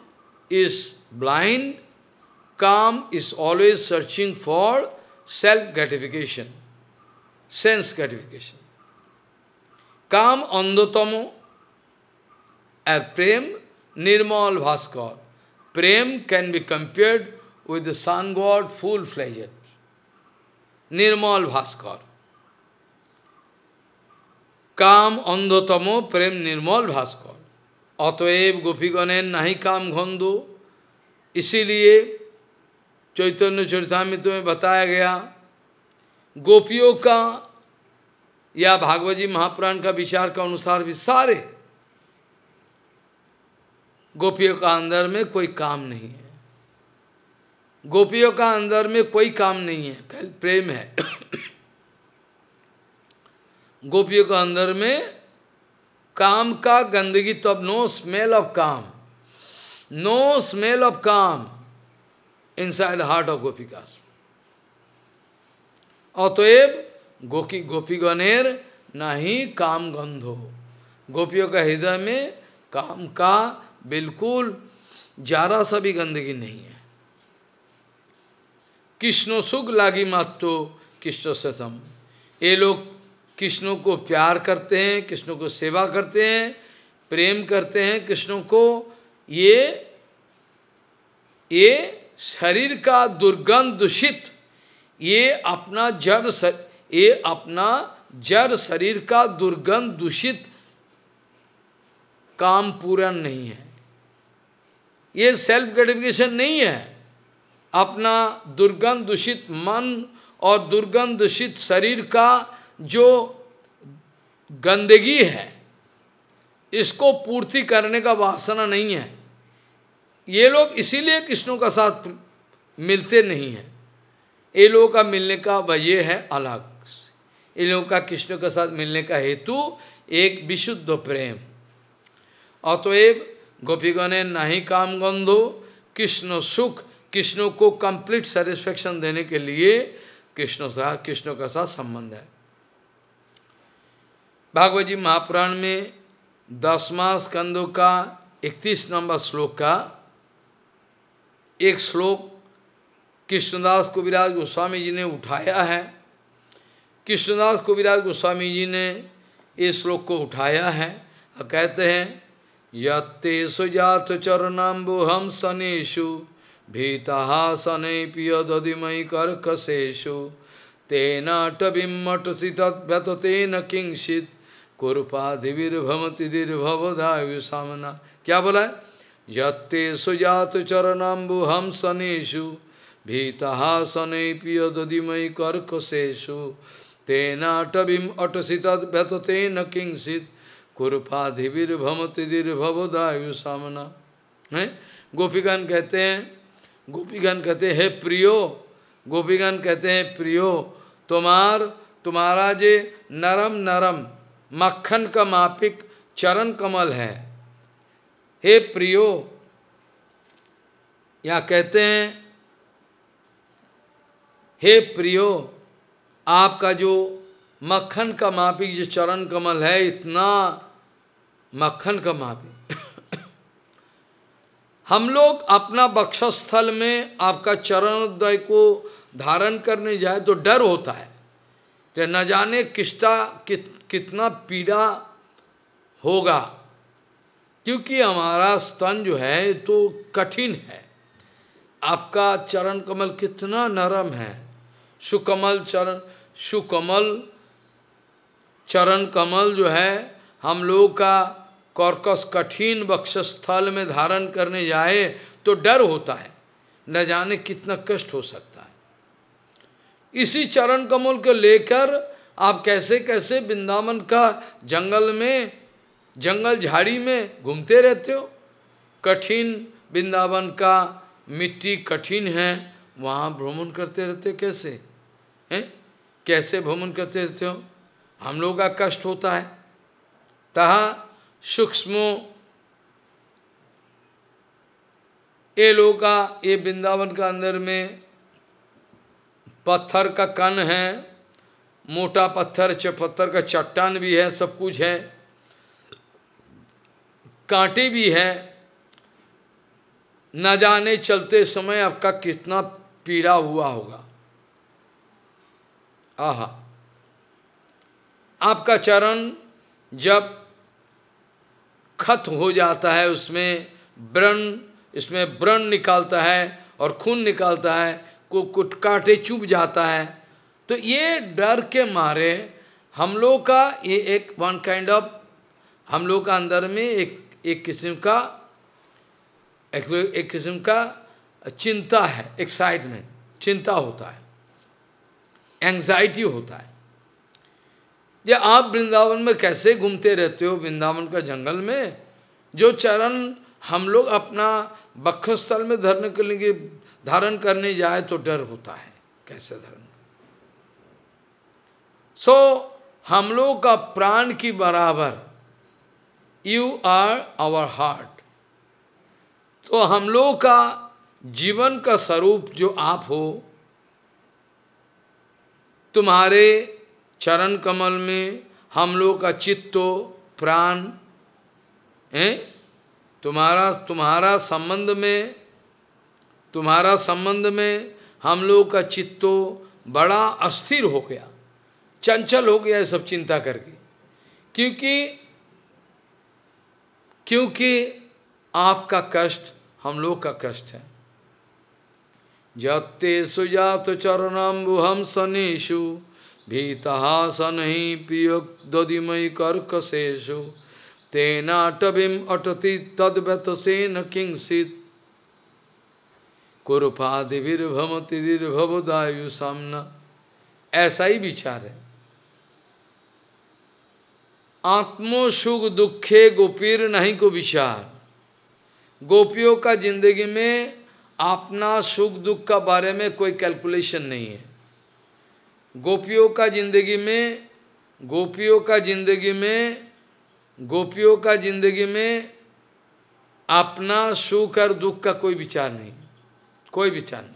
is blind, calm is always searching for self-gratification, sense gratification. Kam andotamo and prem nirmal bhaskar. Prem can be compared with the sun god full-fledged. Nirmal bhaskar. Kam andotamo prem nirmal bhaskar. अतएव गोपीगणेर नहीं काम घंदो। इसीलिए चैतन्य चरितामित में बताया गया, गोपियों का या भागवत जी महापुराण का विचार का अनुसार भी सारे गोपियों का अंदर में कोई काम नहीं है। गोपियों का अंदर में कोई काम नहीं है कल प्रेम है। गोपियों का अंदर में काम का गंदगी तो अब no smell of kama no smell of kama inside the heart of Gopikas. अतएव गोपी गोपीगणेर नहीं काम गंधो गोपियों का हृदय में काम का बिल्कुल जरा सा भी गंदगी नहीं है। कृष्ण सुख लागी मातो कृष्ण से सम ये लोग कृष्ण को प्यार करते हैं, कृष्ण को सेवा करते हैं, प्रेम करते हैं कृष्ण को, ये ये शरीर का दुर्गंध दूषित, ये अपना जड़ ये अपना जड़ शरीर का दुर्गंध दूषित काम पूर्ण नहीं है। ये सेल्फ ग्रेटिफिकेशन नहीं है। अपना दुर्गंध दूषित मन और दुर्गंध दूषित शरीर का जो गंदगी है, इसको पूर्ति करने का वासना नहीं है। ये लोग इसीलिए कृष्णों का साथ मिलते नहीं हैं। ये लोगों का मिलने का वजह है अलग। इन लोगों का कृष्ण के साथ मिलने का हेतु एक विशुद्ध प्रेम। अतएव गोपीगणे नहीं काम गंधो, कृष्ण सुख, कृष्ण को कंप्लीट सेटिस्फेक्शन देने के लिए कृष्ण साथ कृष्ण का साथ संबंध है। भागवत जी महापुराण में दसवा स्कंदों का इकतीस नंबर श्लोक का एक श्लोक कृष्णदास विराज गोस्वामी जी ने उठाया है। कृष्णदास विराज गोस्वामी जी ने इस श्लोक को उठाया है और कहते हैं यत्ते सुजात चरणाम्बुहम सनेशु भीता सने पिय दधिमयी कर्कशेषु तेनाटबिमटसी तेन किंचित कुरुपाधिर्भमति दीर्भवधायु सामना। क्या बोला है? यत्ते सुजात चरणाम्बुहम सनेशु भीता सने पिय दधिमयी कर्कशेषु तेनाटवीम अटसित व्यततेन किंसित। कुरुपाधिर्भमतिर्भवदायु सामना। है? गोपीगण कहते हैं, गोपीगण कहते हैं, हे प्रियो, गोपीगण कहते हैं, प्रियो, तुम्हार, तुम्हारा जे नरम नरम मक्खन का मापिक चरण कमल है। हे प्रियो या कहते हैं हे प्रियो आपका जो मक्खन का मापिक जो चरण कमल है इतना मक्खन का मापिक। हम लोग अपना बक्षस्थल में आपका चरणोदय को धारण करने जाए तो डर होता है। न जाने किस्ता कित, कितना पीड़ा होगा। क्योंकि हमारा स्तन जो है तो कठिन है। आपका चरण कमल कितना नरम है। सुकमल चरण सुकमल चरण कमल जो है, हम लोग का कॉर्कस कठिन वक्षस्थल में धारण करने जाए तो डर होता है। न जाने कितना कष्ट हो सकता है। इसी चरण कमल को लेकर आप कैसे कैसे वृंदावन का जंगल में, जंगल झाड़ी में घूमते रहते हो? कठिन वृंदावन का मिट्टी कठिन है, वहाँ भ्रमण करते रहते कैसे? हैं? कैसे भ्रमण करते रहते हो? हम लोग का कष्ट होता है। तहा सूक्ष्म, ये लोग का, ये वृंदावन का अंदर में पत्थर का कन है। मोटा पत्थर पत्थर का चट्टान भी है, सब कुछ है। कांटे भी है। न जाने चलते समय आपका कितना पीड़ा हुआ होगा। आहा। आपका चरण जब खत हो जाता है, उसमें व्रण इसमें व्रण निकालता है और खून निकालता है, को कुट काटे चुभ जाता है। तो ये डर के मारे हम लोग का ये एक वन काइंड ऑफ़ हम लोग का अंदर में एक एक किस्म का एक, एक किस्म का चिंता है एक्साइटमेंट चिंता होता है एंजाइटी होता है। ये आप वृंदावन में कैसे घूमते रहते हो? वृंदावन का जंगल में जो चरण हम लोग अपना बक्षस्थल में धरने के लिए धारण करने जाए तो डर होता है कैसे धरण सो हम लोग का प्राण की बराबर यू आर आवर हार्ट तो हम लोग का जीवन का स्वरूप जो आप हो, तुम्हारे चरण कमल में हम लोग का चित्तो, प्राण, है? तुम्हारा तुम्हारा संबंध में, तुम्हारा संबंध में हम लोग का चित्तो बड़ा अस्थिर हो गया। चंचल हो गया है सब चिंता करके। क्योंकि क्योंकि आपका कष्ट हम लोग का कष्ट है। जत्ते सुजात चरणाम्बुहम सनेशु भीता सनहि पिय दधिमयी कर्कशेषु तेनाटवीम अटति तद्वतसेन किंसित। कुरुपादिर्भमतिर्भवदायु सामना ऐसा ही विचार है। आत्मो सुख दुखे गोपीर नहीं को विचार। गोपियों का ज़िंदगी में अपना सुख दुख का बारे में कोई कैलकुलेशन नहीं है। गोपियों का ज़िंदगी में, गोपियों का ज़िंदगी में, गोपियों का ज़िंदगी में अपना सुख और दुख का कोई विचार नहीं। कोई विचार नहीं।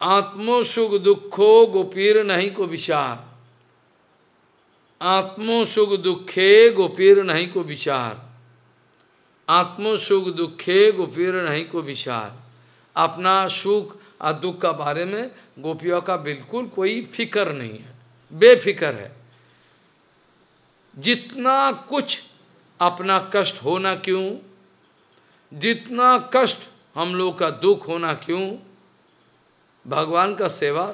आत्मो सुख दुखो गोपीर नहीं को विचार। आत्मो सुख दुखे गोपीर नहीं को विचार। आत्मो सुख दुखे गोपीर नहीं को विचार। अपना सुख और दुख का बारे में गोपियों का बिल्कुल कोई फ़िक्र नहीं है, बेफिक्र है। जितना कुछ अपना कष्ट होना क्यों, जितना कष्ट हम लोग का दुख होना क्यों, भगवान का सेवा,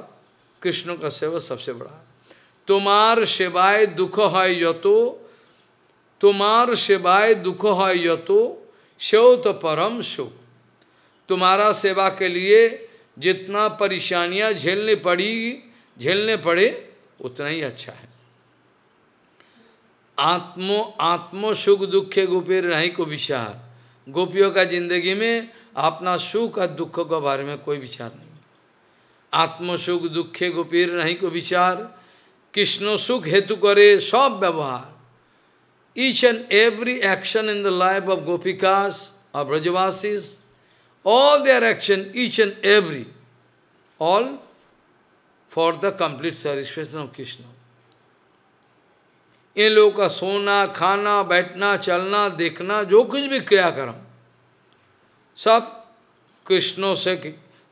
कृष्ण का सेवा सबसे बड़ा तुम्हार सेवाय दुख है यतो तुम्हार सेवाय दुख है यतो शो तो परम सुख तुम्हारा सेवा के लिए जितना परेशानियाँ झेलने पड़ी, झेलने पड़े, उतना ही अच्छा है। आत्मो आत्मो सुख दुखे गोपीर नहीं को विचार। गोपियों का ज़िंदगी में अपना सुख और दुख के बारे में कोई विचार नहीं। आत्म सुख दुखे गोपीर नहीं को विचार। कृष्ण सुख हेतु करे सब व्यवहार each and every action in the life of gopikas और Brajavasis all their action, each and every, all for the complete satisfaction of Krishna. इन लोगों का सोना खाना बैठना चलना देखना जो कुछ भी क्रियाक्रम सब कृष्णों से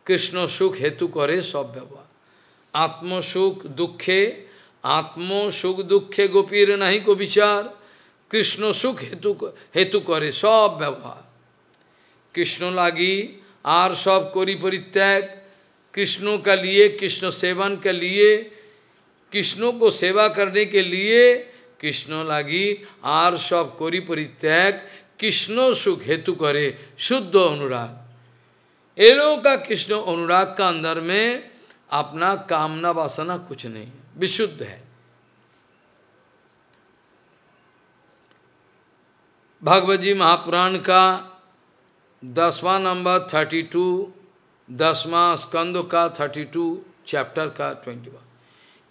कृष्ण सुख हेतु करे सब व्यवहार आत्म सुख दुखे आत्मो सुख दुखे गोपीर नहीं को विचार। कृष्ण सुख हेतु हेतु करे सब व्यवहार। कृष्ण लागी आर सब कोरी परित्याग। कृष्णों का लिए कृष्ण सेवन के लिए। कृष्णों को सेवा करने के लिए कृष्ण लागी आर सब कोरी परित्याग। कृष्ण सुख हेतु करे शुद्ध अनुराग। एलो का कृष्ण अनुराग का अंदर में अपना कामना वासना कुछ नहीं। विशुद्ध है। भगवत जी महापुराण का दसवा नंबर थर्टी टू, दसवा स्कंद का थर्टी टू, चैप्टर का ट्वेंटी वन।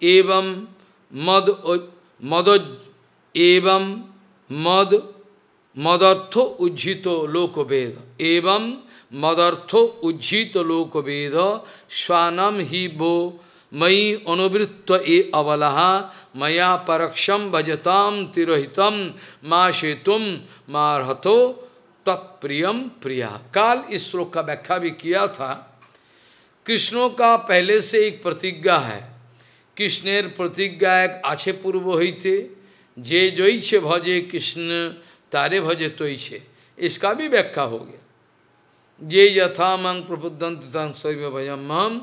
एवं मद मद एवं मद, मदर्थो उज्जितो लोकवेद एवं मदर्थो उज्जित लोकवेद स्वानम ही वो मयि अनुवृत्त ए अवलहा मया परक्षम भजताम तिरोहितम माँ शेतुम मारहतो तत्प्रियम प्रिया काल इस श्लोक का व्याख्या भी किया था। कृष्णों का पहले से एक प्रतिज्ञा है। कृष्णेर प्रतिज्ञा एक आछे पूर्व हुई थे। जे छे भजे, कृष्ण तारे भजे छे। इसका भी व्याख्या हो गया। जे यथा मंग प्रबुद्धंत शैव भजम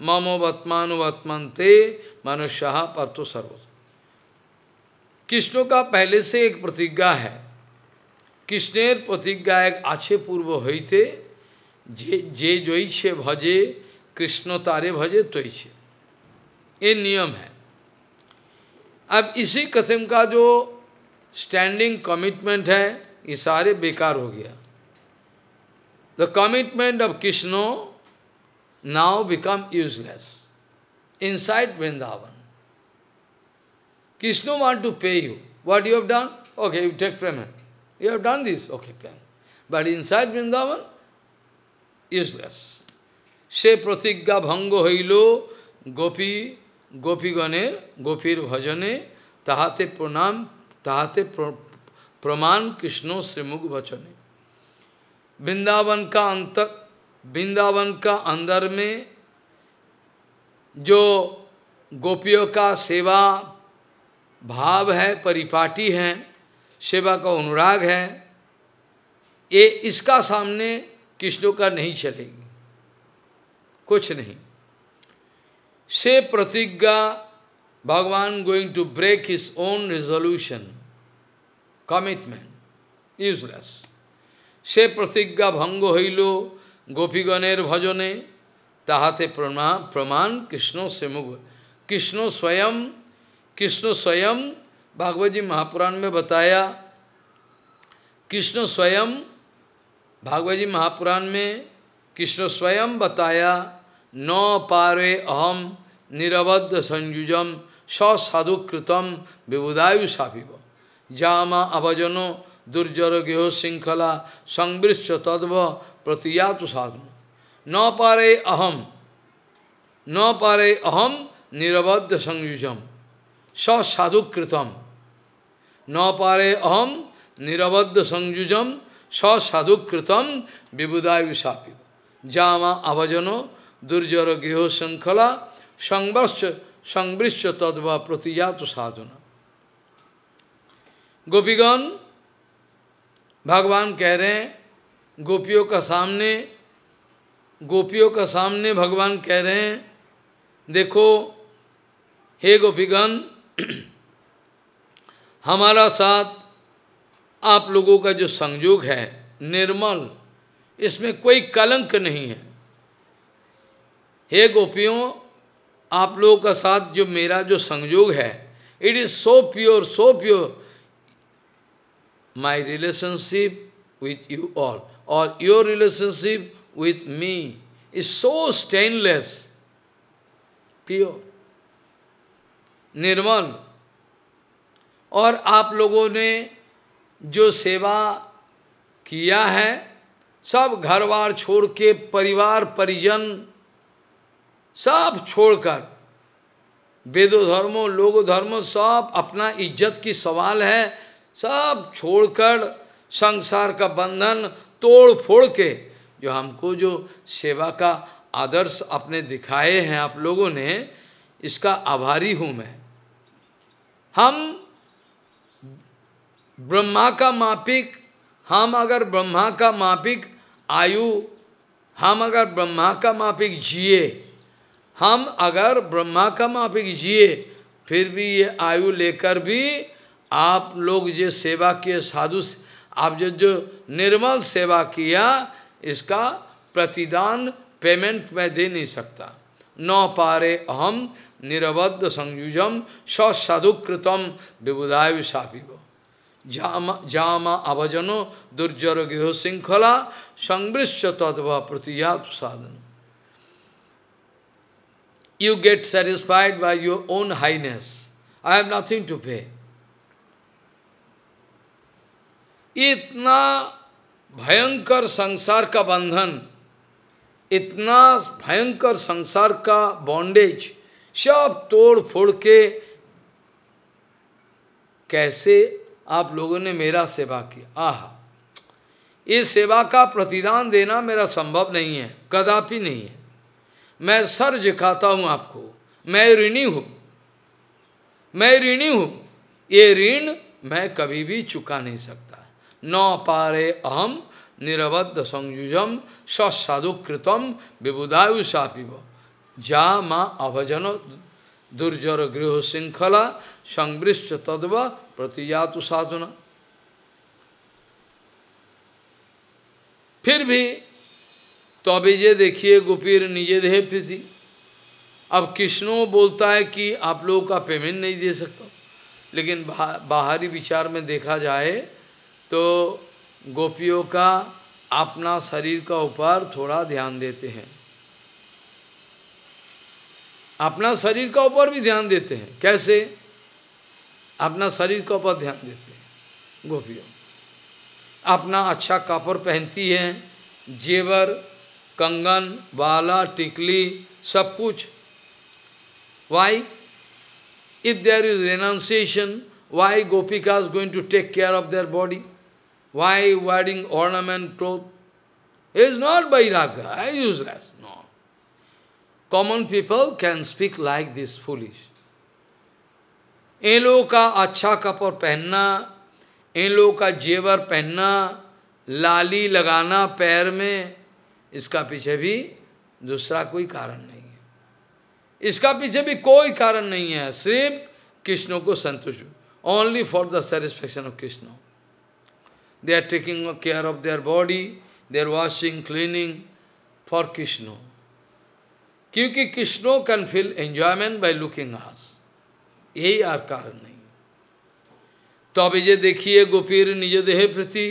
मम ममो वर्तमानुवर्तमंते मनुष्य पर तो सर्व कृष्णों का पहले से एक प्रतिज्ञा है কৃষ্ণের প্রতিজ্ঞা এক আছে পূর্ব হইতে যে যে জয়ছে ভজে कृष्ण तारे भजे तोइछे ये नियम है अब इसी कस्म का जो स्टैंडिंग कमिटमेंट है ये सारे बेकार हो गया the commitment of Krishna now become useless inside Vrindavan Krishna want to pay you what you have done okay you take payment You have done this, okay, fine. But inside Vrindavan, useless. Se pratigya bhango hoilo gopi, gopigane, gopir bhajane, tahate pranam, tahate praman Krishna srimug vachane. Vrindavan का अंत वृंदावन का अंदर में जो गोपियों का सेवा भाव है, परिपाटी है, सेवा का अनुराग है, ये इसका सामने कृष्णों का नहीं चलेगी। कुछ नहीं। से प्रतिज्ञा, Bhagavan going to break his own resolution, commitment, useless. से प्रतिज्ञा, भंग हईल गोपीगणेर भजने, ताहाते प्रमाण प्रमाण, कृष्ण से मुग कृष्ण स्वयं कृष्ण स्वयं भागवत जी महापुराण में बताया, कृष्ण स्वयं भागवत जी महापुराण में कृष्ण स्वयं बताया, न पारे अहम निरबद्ध संयुजम साधु कृतम विबुदायु सापिव जामा अभजनो, दुर्जर गेह श्रृंखला संवृक्ष तद्व प्रतियातु साधु। न पारे अहम न पारे अहम निरबद्ध संयुजम स साधु कृतम न पारे अहम निरबद्ध संयुजम स साधु कृतम विबुदायु जामा अभजनो, दुर्जर गेह श्रृंखला संवर्ष, संवृश्च तद्वा प्रतिजात साधना। गोपीगण, भगवान कह रहे हैं गोपियों का सामने, गोपियों का सामने भगवान कह रहे हैं, देखो, हे गोपीगण, हमारा साथ आप लोगों का जो संयोग है, निर्मल, इसमें कोई कलंक नहीं है। हे गोपियों, आप लोगों का साथ जो मेरा जो संयोग है it is so pure so pure my relationship with you all और your relationship with me is so stainless pure निर्मल। और आप लोगों ने जो सेवा किया है, सब घर बार छोड़ के परिवार, परिजन, सब छोड़कर वेदो धर्मो लोगो धर्मो सब अपना इज़्ज़त की सवाल है, सब छोड़कर संसार का बंधन तोड़ फोड़ के जो हमको जो सेवा का आदर्श अपने दिखाए हैं आप लोगों ने, इसका आभारी हूँ मैं। हम ब्रह्मा का मापिक, हम अगर ब्रह्मा का मापिक आयु, हम अगर ब्रह्मा का मापिक जिए, हम अगर ब्रह्मा का मापिक जिए, फिर भी ये आयु लेकर भी आप लोग जो सेवा किए साधु आप जो जो निर्मल सेवा किया, इसका प्रतिदान पेमेंट मैं दे नहीं सकता न पारे अहम निरबद्ध संयुजम ससाधुकृतम विबुधायु सापिव जामा जामा अभजनो दुर्जर गेह श्रृंखला संवृश्च तत्व प्रतियात साधन you get satisfied by your own highness. I have nothing to pay. इतना भयंकर संसार का बंधन, इतना भयंकर संसार का बॉन्डेज सब तोड़ फोड़ के कैसे आप लोगों ने मेरा सेवा किया? आह! इस सेवा का प्रतिदान देना मेरा संभव नहीं है, कदापि नहीं है। मैं सर झुकाता हूँ आपको। मैं ऋणी हूँ। मैं ऋणी हूँ। ये ऋण मैं कभी भी चुका नहीं सकता। न पारे अहम निरबद्ध संयुजम ससाधु कृतम विबुदायु सापिव जा माँ अभजन दुर्जर गृह श्रृंखला संवृष्ट तद्व प्रतिजातु साधुना। फिर भी तो अभी ये देखिए गोपीर निजे देह प्रीति अब कृष्णो बोलता है कि आप लोगों का पेमेंट नहीं दे सकता। लेकिन बाहरी विचार में देखा जाए तो गोपियों का अपना शरीर का ऊपर थोड़ा ध्यान देते हैं। अपना शरीर का ऊपर भी ध्यान देते हैं। कैसे? अपना शरीर का ऊपर ध्यान देते हैं, गोपियों। अपना अच्छा कपड़ पहनती हैं, जेवर, कंगन, बाला, टिकली, सब कुछ। Why if there is renunciation why gopika is going to take care of their body why wedding ornament cloth is not by raga useless no common people can speak like this foolish इन लोगों का अच्छा कपड़ पहनना इन लोगों का जेवर पहनना लाली लगाना पैर में इसका पीछे भी दूसरा कोई कारण नहीं है इसका पीछे भी कोई कारण नहीं है सिर्फ़ कृष्ण को संतुष्ट only for the satisfaction of Krishna they are taking care of their body they are washing cleaning for Krishna क्योंकि Krishna can feel enjoyment by looking us यही आर कारण नहीं। तो अब ये देखिए गोपीर निज देह प्रति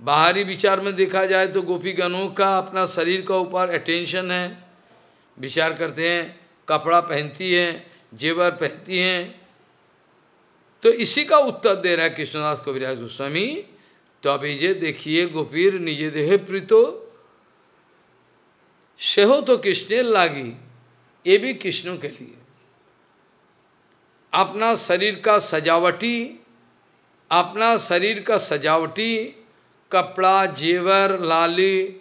बाहरी विचार में देखा जाए तो गोपी गणों का अपना शरीर का ऊपर अटेंशन है। विचार करते हैं, कपड़ा पहनती हैं, जेवर पहनती हैं। तो इसी का उत्तर दे रहा है कृष्णदास कविराज गोस्वामी। तो अभी जे देखिए गोपीर निजे देह प्रीतो। से हो तो कृष्ण लागी, ये भी कृष्णों के लिए। अपना शरीर का सजावटी, अपना शरीर का सजावटी, कपड़ा, जेवर, लाली,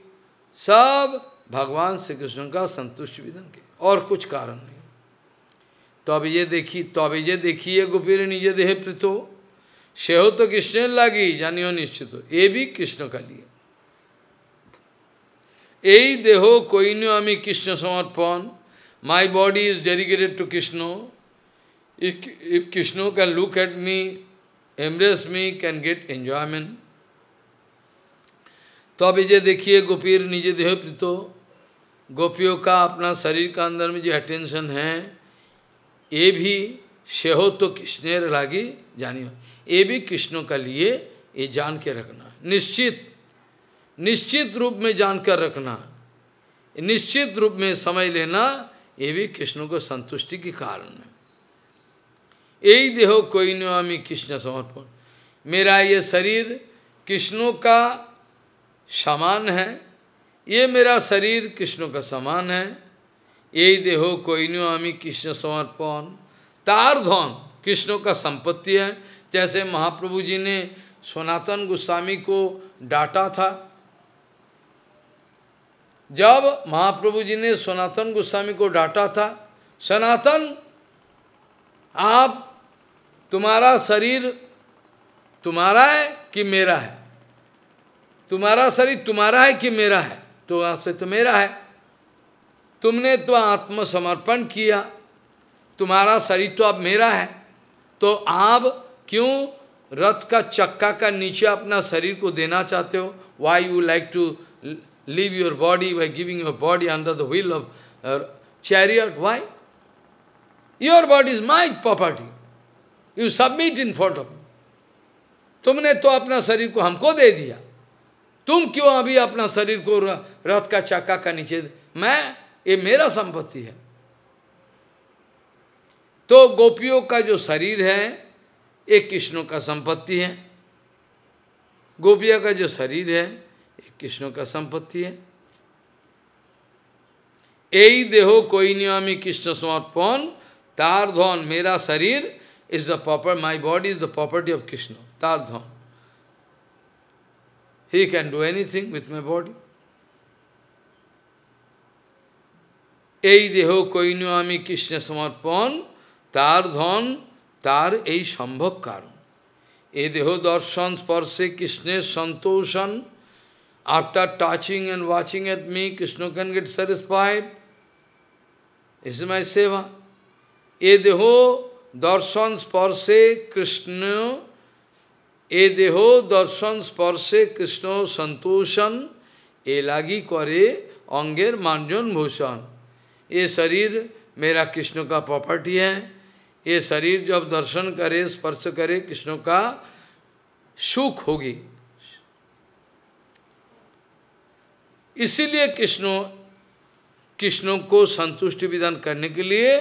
सब भगवान श्री कृष्ण का संतुष्ट विधन के और कुछ कारण नहीं। तो अभी ये देखिए तो अभी ये देखिए गोपीर निजे देह प्रतो। से हो तो कृष्ण लगी जानियो निश्चित हो ये भी कृष्ण का लिए यही देहो कोई no Krishna samarpan my body is dedicated to Krishna if Krishna can look at me embrace me can get enjoyment तो अभी ये देखिए गोपीर निजे देह प्रीतो गोपियों का अपना शरीर का अंदर में जो अटेंशन है ये भी से हो तो कृष्ण लागी जानियो ये भी कृष्णों का लिए ये जान के रखना। निश्चित निश्चित रूप में जानकर रखना। निश्चित रूप में समय लेना ये भी कृष्ण को संतुष्टि के कारण है। यही देहो कोई नमी कृष्ण समर्पण। मेरा ये शरीर कृष्णों का समान है। ये मेरा शरीर कृष्ण का समान है। यही देहो कोई नमी कृष्ण समर्पण। तार धन कृष्ण का संपत्ति है। जैसे महाप्रभु जी ने सनातन गोस्वामी को डांटा था। जब महाप्रभु जी ने सनातन गोस्वामी को डांटा था, सनातन, आप, तुम्हारा शरीर तुम्हारा है कि मेरा है? तुम्हारा शरीर तुम्हारा है कि मेरा है? तो से तो मेरा है। तुमने तो आत्मसमर्पण किया, तुम्हारा शरीर तो अब मेरा है। तो आप क्यों? रथ का चक्का का नीचे अपना शरीर को देना चाहते हो? Why you like to leave your body by giving your body under the wheel of chariot why your body is my property you submit in front of तुमने तो अपना शरीर को हमको दे दिया। तुम क्यों अभी अपना शरीर को रथ का चक्का का नीचे मैं, ये मेरा संपत्ति है। तो गोपियों का जो शरीर है एक कृष्णों का संपत्ति है गोपिया का जो शरीर है एक कृष्णों का संपत्ति है यही देहो कोई नियमी कृष्ण समर्पण तार धन मेरा शरीर is the proper my body is the property of Krishna तार धन he can do anything with my body এই দেহ কৈনু আমি কৃষ্ণ সমর্পণ তার ধন তার এই সম্ভব কারণ এ দেহ দর্শন স্পর্শে কৃষ্ণের সন্তোষণ after touching and watching at me Krishna can get satisfied is my seva এ দেহ দর্শন স্পর্শে কৃষ্ণ এ দেহ দর্শন স্পর্শে কৃষ্ণ সন্তোষণ এ লাগি করে অঙ্গের মাঞ্জন ভূষণ ये शरीर मेरा कृष्ण का प्रॉपर्टी है ये शरीर जब दर्शन करे, स्पर्श करे, कृष्ण का सुख होगी। इसीलिए कृष्ण, कृष्णों को संतुष्टि विधान करने के लिए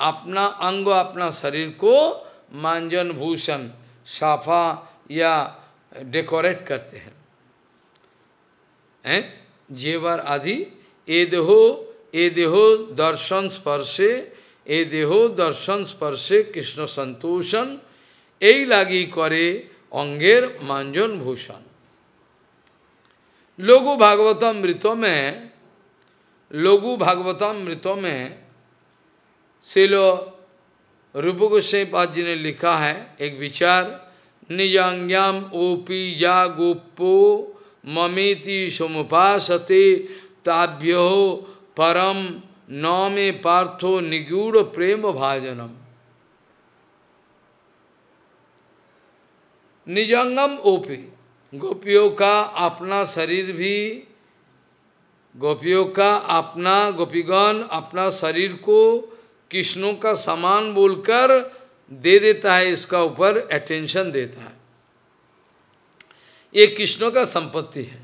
अपना अंग, अपना शरीर को मांजन, भूषण, साफा या डेकोरेट करते हैं। हैं? जेवर आदि, ए देहो ए देहो, दर्शन, स्पर्शे ए देहो दर्शन स्पर्शे कृष्ण संतोषण এই লাগি করে অঙ্গের মাঞ্জন ভূষণ लघु भागवतम मृतों में लघु भागवतम मृतों में शिलो रूप गोस्वाई पाद जी ने लिखा है एक विचार निजांग्याम ओपी जा गोपो ममेति समुपासते ताभ्यो परम नौमे पार्थो निगूढ़ प्रेम भाजनम। निजंगम ओपी। गोपियों का अपना शरीर भी, गोपियों का अपना गोपीगण अपना शरीर को कृष्णों का समान बोलकर दे देता है, इसका ऊपर अटेंशन देता है। ये कृष्ण का संपत्ति है।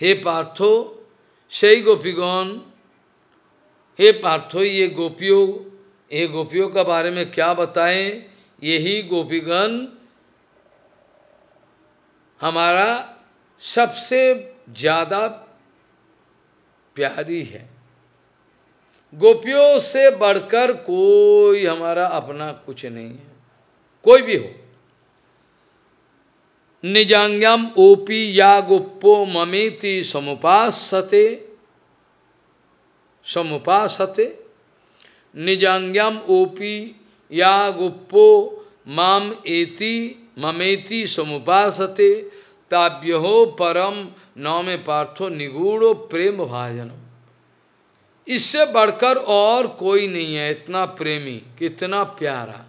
हे पार्थो सही गोपीगण हे पार्थो, ये गोपियों ये गोपियों का बारे में क्या बताएँ? यही गोपीगण हमारा सबसे ज़्यादा प्यारी है। गोपियों से बढ़कर कोई हमारा अपना कुछ नहीं है। कोई भी हो। निजांग्यम ओपी या गुप्पो ममेति समुपासते। समुपासते। निजांग्यम ओपी या गुप्पो माम एति ममेति समुपासते। ताभ्यो परम नौमे पार्थो निगूढ़ो प्रेम भाजनम। इससे बढ़कर और कोई नहीं है इतना प्रेमी, कितना प्यारा।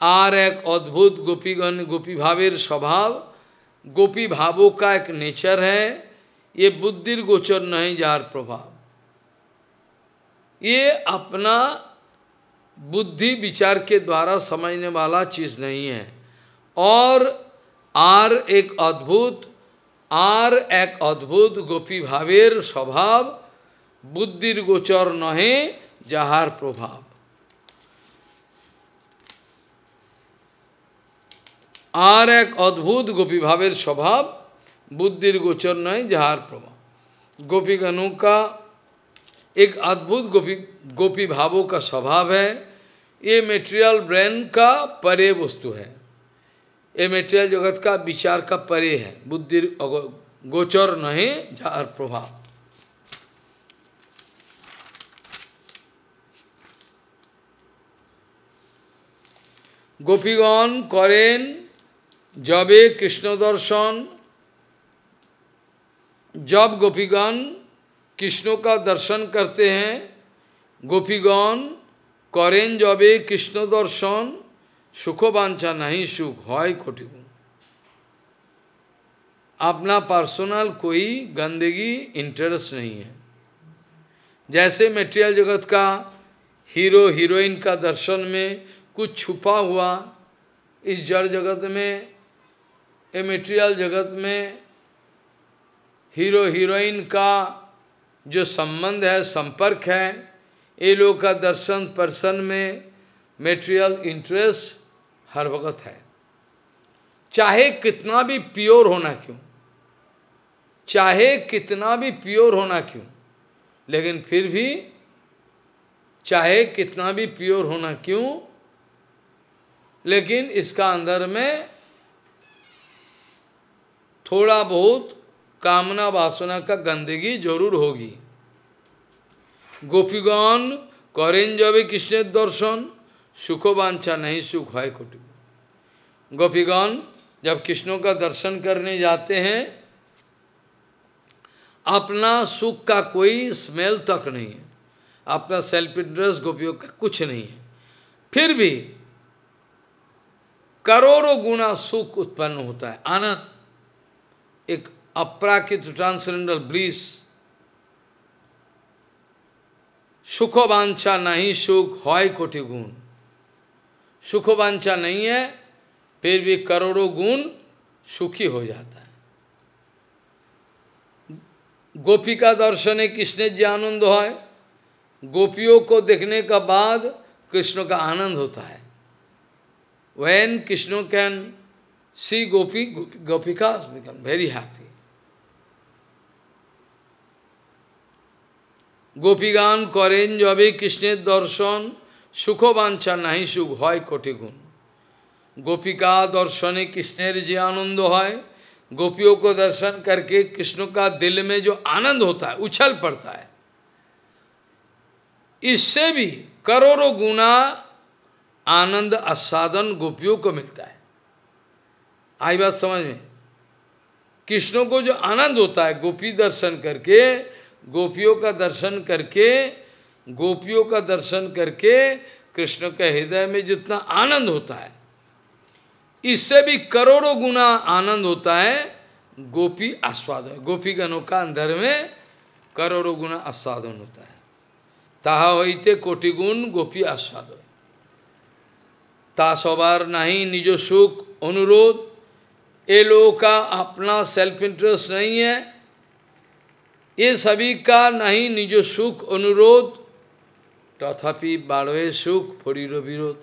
आर एक अद्भुत गोपीगण गोपी भावेर स्वभाव। गोपी भावों का एक नेचर है। ये बुद्धिर गोचर नहीं जार प्रभाव ये अपना बुद्धि विचार के द्वारा समझने वाला चीज नहीं है और आर एक अद्भुत আর এক অদ্ভুত গোপী ভাবের স্বভাব বুদ্ধির গোচর নহে যাহার প্রভাব আর এক অদ্ভুত গোপী ভাবের স্বভাব बुद्धिर गोचर नहीं, जहार प्रभाव गोपीगणों का एक अद्भुत गोपी गोपी भावों का स्वभाव है। ये मेटेरियल ब्रेन का परे वस्तु है। ये मेटेरियल जगत का विचार का परे है। बुद्धि गोचर नहीं जार प्रभाव गोपीगण करें जबे कृष्ण दर्शन जब गोपीगण कृष्णों का दर्शन करते हैं, गोपीगण करें जबे कृष्ण दर्शन सुखवांछा नहीं, सुख है कोटि गुण। अपना पर्सनल कोई गंदगी इंटरेस्ट नहीं है। जैसे मेटेरियल जगत का हीरो हीरोइन का दर्शन में कुछ छुपा हुआ, इस जड़ जगत में, ये मेटेरियल जगत में हीरो हीरोइन का जो संबंध है, संपर्क है, ये लोग का दर्शन पर्सन में मेटेरियल इंटरेस्ट हर वक्त है। चाहे कितना भी प्योर होना क्यों, चाहे कितना भी प्योर होना क्यों, लेकिन फिर भी चाहे कितना भी प्योर होना क्यों, लेकिन इसका अंदर में थोड़ा बहुत कामना वासना का गंदगी ज़रूर होगी। गोपीगण करें जब कृष्ण दर्शन सुखवांछा नहीं, सुख है कुटुंब गोपीगण जब कृष्णों का दर्शन करने जाते हैं, अपना सुख का कोई स्मेल तक नहीं है। अपना सेल्फ इंटरेस्ट गोपियों का कुछ नहीं है। फिर भी करोड़ों गुना सुख उत्पन्न होता है। आनंद एक अपराकित ट्रांसरेंडल ब्लिस। सुखवांछा नहीं सुख है कोटि गुण। सुखवांछा नहीं है, फिर भी करोड़ों गुण सुखी हो जाता है। गोपी का दर्शन कृष्ण जी आनंद है गोपियों को देखने का बाद कृष्ण का आनंद होता है। When Krishna can see gopi gopika become very happy गोपीगान करें जबे कृष्ण दर्शन सुखवांछा नहीं सुख है कोटि गुण गोपिका दर्शने कृष्णेर जी आनंद है गोपियों को दर्शन करके कृष्ण का दिल में जो आनंद होता है उछल पड़ता है इससे भी करोड़ों गुना आनंद आस्वादन गोपियों को मिलता है आई बात समझ में कृष्णों को जो आनंद होता है गोपी दर्शन करके गोपियों का दर्शन करके, गोपियों का दर्शन करके कृष्ण के हृदय में जितना आनंद होता है, इससे भी करोड़ों गुना आनंद होता है गोपी आस्वादन, गोपी गणों का अंदर में करोड़ों गुना आस्वादन होता है। ताहा होते कोटि गुण गोपी आस्वादन। ता नहीं निजो सुख अनुरोध। ये लोगों का अपना सेल्फ इंटरेस्ट नहीं है। ये सभी का नहीं निज सुख अनुरोध, तथापि बारहवें सुख, फरीरो विरोध।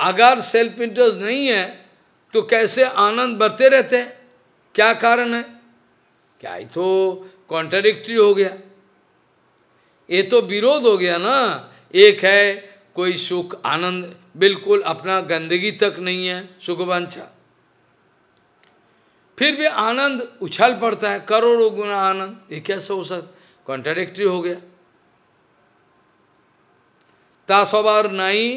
अगर सेल्फ इंटरेस्ट नहीं है तो कैसे आनंद बढ़ते रहते हैं? क्या कारण है? क्या ही तो कॉन्ट्राडिक्टरी हो गया। ये तो विरोध हो गया ना। एक है कोई सुख, आनंद, बिल्कुल अपना गंदगी तक नहीं है सुखवंशा फिर भी आनंद उछल पड़ता है करोड़ों गुना आनंद। ये कैसे हो सकता कॉन्ट्राडिक्टरी हो गया। ता सवार नहीं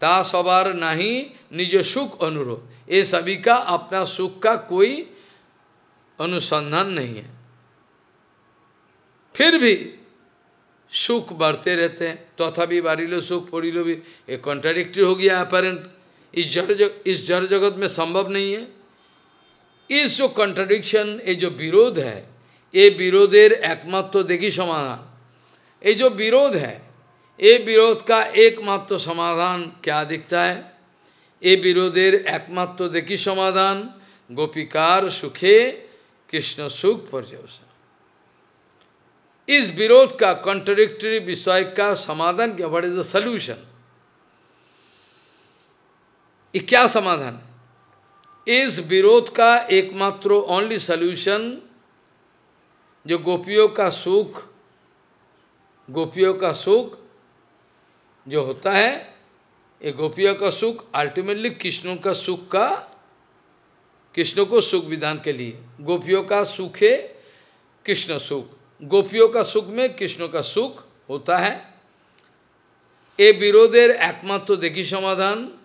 ता सवार नहीं निज सुख अनुरोध। ये सभी का अपना सुख का कोई अनुसंधान नहीं है। फिर भी सुख बढ़ते रहते हैं। तथापि बारिलो सुख पोड़िलो भी। ये कॉन्ट्राडिक्टरी हो गया अपेरेंट इस जड़ जग, इस जड़ जगत में संभव नहीं है। इस जो कॉन्ट्राडिक्शन ये जो विरोध है, ये विरोधेर एकमात्र देखी समाधान। ये जो विरोध है, ये विरोध का एकमात्र समाधान क्या दिखता है? ये विरोधेर एकमात्र देखी समाधान, गोपिकार सुखे, कृष्ण सुख पर्यवसन। इस विरोध का कॉन्ट्रडिक्टरी विषय का समाधान क्या? वट इज़ द सोल्यूशन ये क्या समाधान है? इस विरोध का एकमात्र ओनली सोल्यूशन जो गोपियों का सुख, गोपियों का सुख जो होता है, ये गोपियों का सुख अल्टीमेटली कृष्णों का सुख का, कृष्ण को सुख विधान के लिए। गोपियों का सुख है, कृष्ण सुख। गोपियों का सुख में कृष्ण का सुख होता है। ये विरोधेर एकमात्र देखी समाधान।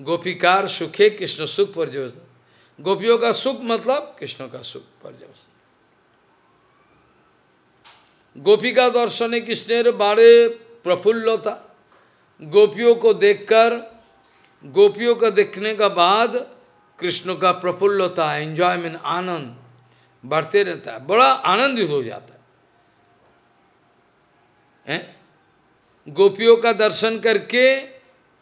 गोपिकार सुखे कृष्ण सुख पर्यवसन गोपियों का सुख मतलब कृष्ण का सुख पर्यवसन गोपिका दर्शन कृष्णेर बारे प्रफुल्लता गोपियों को देखकर, गोपियों का देखने का बाद कृष्ण का प्रफुल्लता एंजॉयमेंट आनंद बढ़ते रहता है, बड़ा आनंदित हो जाता है। है? गोपियों का दर्शन करके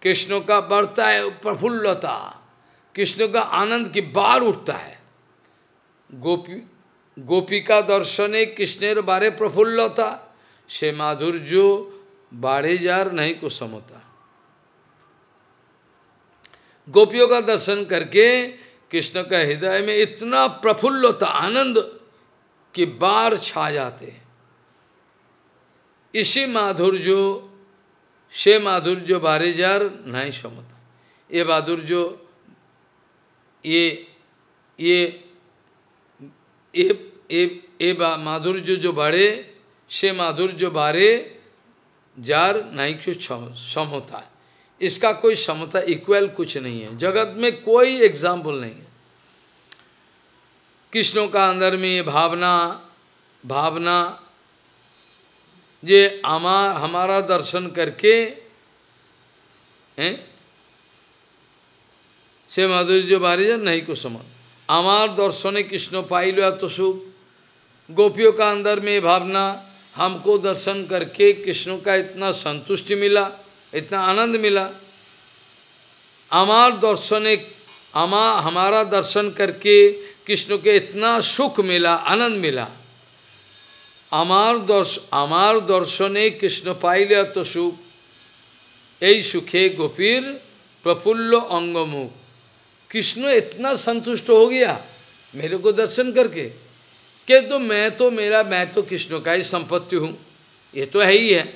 कृष्ण का बढ़ता है, प्रफुल्लता। कृष्ण का आनंद की बार उठता है। गोपी, गोपिका दर्शने कृष्णेर बारे प्रफुल्लता। से माधुर्य बाढ़े जार नहीं कुछ समता। गोपियों का दर्शन करके कृष्ण का हृदय में इतना प्रफुल्लता, आनंद की बार छा जाते हैं। इसी माधुर्य से माधुर्य बारे जार समता ये माधुर्य ये ये ये ये ये माधुर्य जो बारे से माधुर्य बारे जार नहीं कुछ सम होता है इसका कोई समता इक्वल कुछ नहीं है जगत में कोई एग्ज़ाम्पल नहीं है कृष्णों का अंदर में भावना भावना जे आमा हमारा दर्शन करके हैं से माधुर्य बारी नहीं कुछ समझ আমার दर्शने कृष्ण पाई लो तो सुख गोपियों का अंदर में भावना हमको दर्शन करके कृष्ण का इतना संतुष्टि मिला इतना आनंद मिला अमार दर्शने अमा हमारा दर्शन करके कृष्ण के इतना सुख मिला आनंद मिला अमार दर्श अमार दर्शने कृष्ण पाइले तो सुख यही सुखे गोपीर प्रफुल्ल अंगमुख कृष्ण इतना संतुष्ट हो गया मेरे को दर्शन करके कि तो मैं तो मेरा मैं तो कृष्ण का ही संपत्ति हूँ ये तो है ही है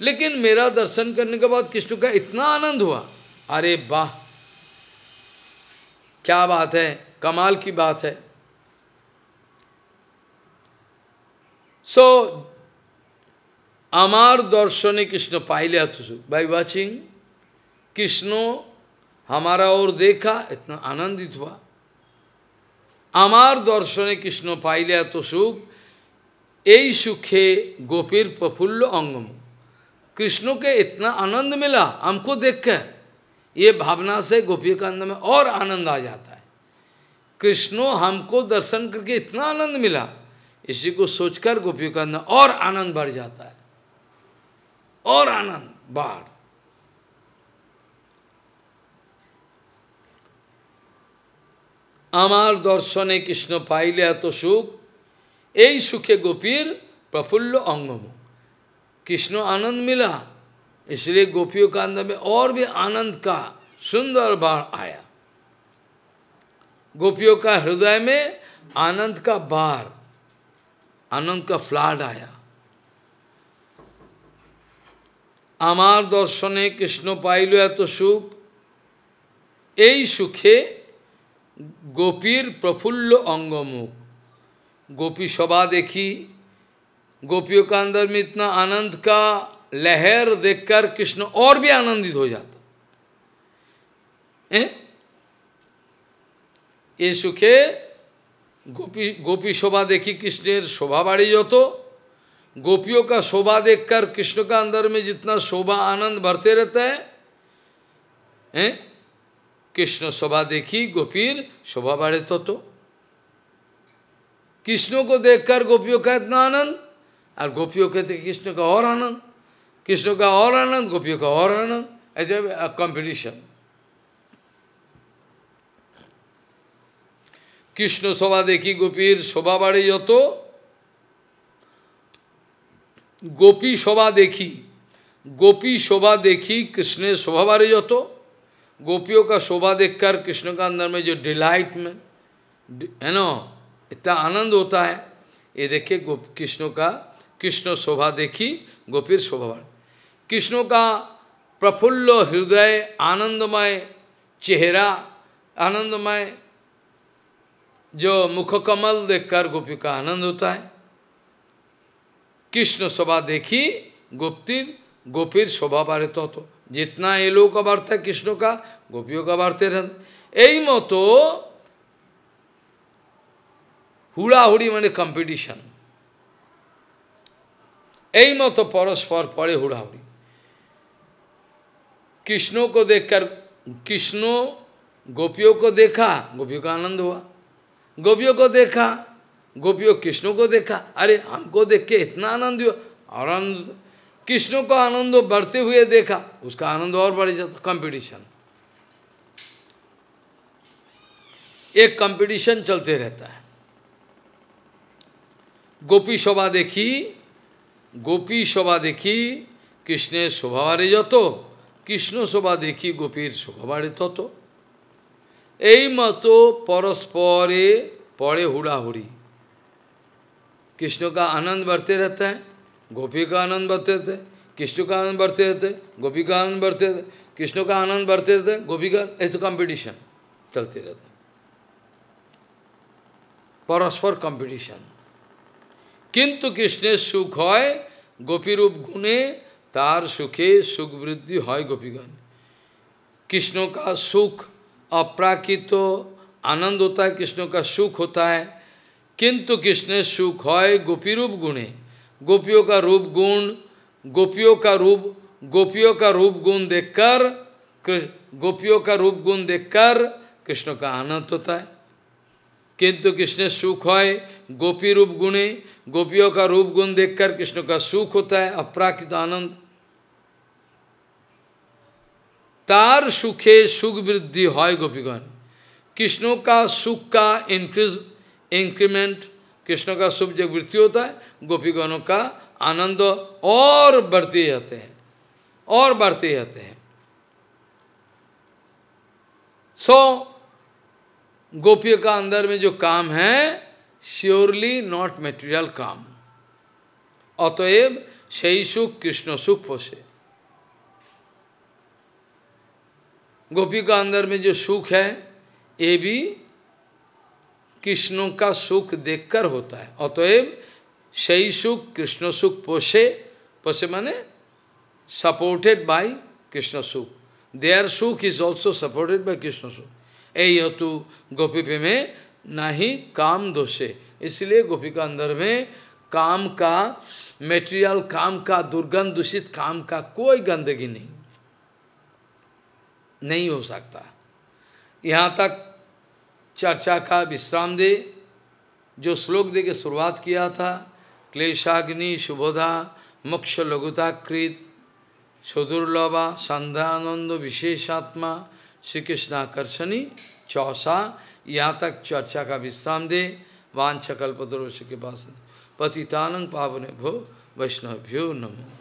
लेकिन मेरा दर्शन करने के बाद कृष्ण का इतना आनंद हुआ अरे वाह क्या बात है कमाल की बात है So, Amar Darshani Krishna Pailyatusuk. By watching Krishna, हमारा और देखा इतना आनंदित हुआ আমার দর্শনে কৃষ্ণ পাইলে এত সুখ এই সুখে गोपीर प्रफुल्ल অঙ্গম कृष्ण के इतना आनंद मिला हमको देख कर ये भावना से गोपियों के अंदर में और आनंद आ जाता है कृष्णो हमको दर्शन करके इतना आनंद मिला इसी को सोचकर गोपियों के अंदर और आनंद बढ़ जाता है और आनंद बाढ़ আমার দর্শনে কৃষ্ণ পাইলে এত সুখ এই सुखे गोपीर प्रफुल्ल अंगम कृष्ण आनंद मिला इसलिए गोपियों का अंदर में और भी आनंद का सुंदर बाढ़ आया गोपियों का हृदय में आनंद का बार आनंद का फ्लाड आया আমার দর্শনে কৃষ্ণ পাইল এত সুখ এই সুখে গোপীর প্রফুল্ল অঙ্গমুখ गोपी शोभा देखी गोपियों का अंदर में इतना आनंद का लहर देखकर कृष्ण और भी आनंदित हो जाता ये सुखे गोपी गोपी शोभा देखी कृष्ण शोभा बाड़ी जो तो गोपियों का शोभा देखकर कृष्ण का अंदर में जितना शोभा आनंद भरते रहता है हैं? कृष्ण शोभा देखी गोपीर शोभा बाड़े तो तो कृष्ण को देखकर गोपियों का इतना आनंद और गोपियों कहते कृष्ण का और आनंद कृष्ण का और आनंद गोपियों का और आनंद ऐसे कंपटीशन কৃষ্ণ শোভা দেখি গোপীর শোভা বাড়ে যত গোপী শোভা দেখি गोपी शोभा देखी कृष्ण शोभा बारे जो तो गोपियों का शोभा देखकर कृष्ण का अंदर में जो डिलाइट में है ना इतना आनंद होता है ये देखिए कृष्णों का कृष्ण शोभा देखी गोपीर शोभा कृष्णों का प्रफुल्ल हृदय आनंदमय चेहरा आनंदमय जो मुख कमल देखकर गोपी का आनंद होता है कृष्ण शोभा देखी गुप्तिर गोपीर शोभा बारे तो, तो जितना ये लोग का बढ़ता है कृष्ण का गोपियों का बढ़ते रहते यही मतो হুড়াহুড়ি মানে কম্পিটিশন এই মতো পরস্পর পরে হুড়াহুড়ি कृष्ण को देखकर कृष्ण गोपियों को देखा गोपियों का आनंद हुआ गोपियों को देखा गोपियों कृष्ण को देखा अरे हमको देख के इतना आनंद हुआ आनंद कृष्ण को आनंद बढ़ते हुए देखा उसका आनंद और बढ़ जाता कंपटीशन एक कंपटीशन चलते रहता है গোপী শোভা দেখি গোপী শোভা দেখি কৃষ্ণের শোভা বাড়ে যত কৃষ্ণ শোভা দেখি গোপীর শোভা বাড়ে তত এই মতো পরস্পরে পরে হুড়াহুড়ি कृष्ण का आनंद बढ़ते रहता है गोपी का आनंद बढ़ते रहते कृष्ण का आनंद बढ़ते रहते गोपी का आनंद बढ़ते रहते कृष्ण का आनंद बढ़ते रहते गोपी का ऐसे कंपटीशन चलते रहते परस्पर कंपटीशन কিন্তু কৃষ্ণের সুখ হয় গোপীরূপ গুণে তার সুখে সুখ বৃদ্ধি হয় गोपीगण कृष्ण का सुख अप्राकृत आनंद होता है कृष्ण का सुख होता है। किंतु कृष्ण सुख है गोपी रूप गुणे। गोपियों का रूप गुण, गोपियों का रूप, गोपियों का रूप गुण देखकर गोपियों का रूप गुण देखकर कृष्ण का आनंद होता है। किंतु कृष्ण सुख है गोपी रूप गुणे, गोपियों का रूप गुण देखकर कृष्ण का सुख होता है। अपराकृत आनंद तार सुखे सुख वृद्धि है गोपीगण कृष्णों का सुख का इंक्रीज इंक्रीमेंट कृष्ण का सुख जब वृद्धि होता है गोपीगणों का आनंद और बढ़ते जाते हैं और बढ़ते जाते हैं सो so, गोपियों का अंदर में जो काम है श्योरली नॉट मेटेरियल काम अतएव सही सुख कृष्ण सुख पोषे गोपी का अंदर में जो सुख है, ये भी कृष्णों का सुख देखकर होता है। अतएव सही सुख, कृष्ण सुख पोषे पोषे माने सपोर्टेड बाय कृष्ण सुख। There sukh is also supported by Krishna sukh. यही हेतु गोपी पे में नहीं काम दोषे। इसलिए गोपी का अंदर में काम का मेटेरियल काम का, दुर्गंध दूषित काम का कोई गंदगी नहीं। नहीं हो सकता। यहाँ तक चर्चा का विश्राम दे, जो श्लोक दे के शुरुआत किया था, क्लेशाग्नि, शुभोधा, मोक्ष लघुताकृत, सुदुर्लभा, संध्यानंद, विशेषात्मा श्री कृष्णाकर्षणी चौसा, यहाँ तक चर्चा का विश्राम दे वांछकल्पतरुष के पास पतितानंद पावन भो वैष्णव भ्यो नमो।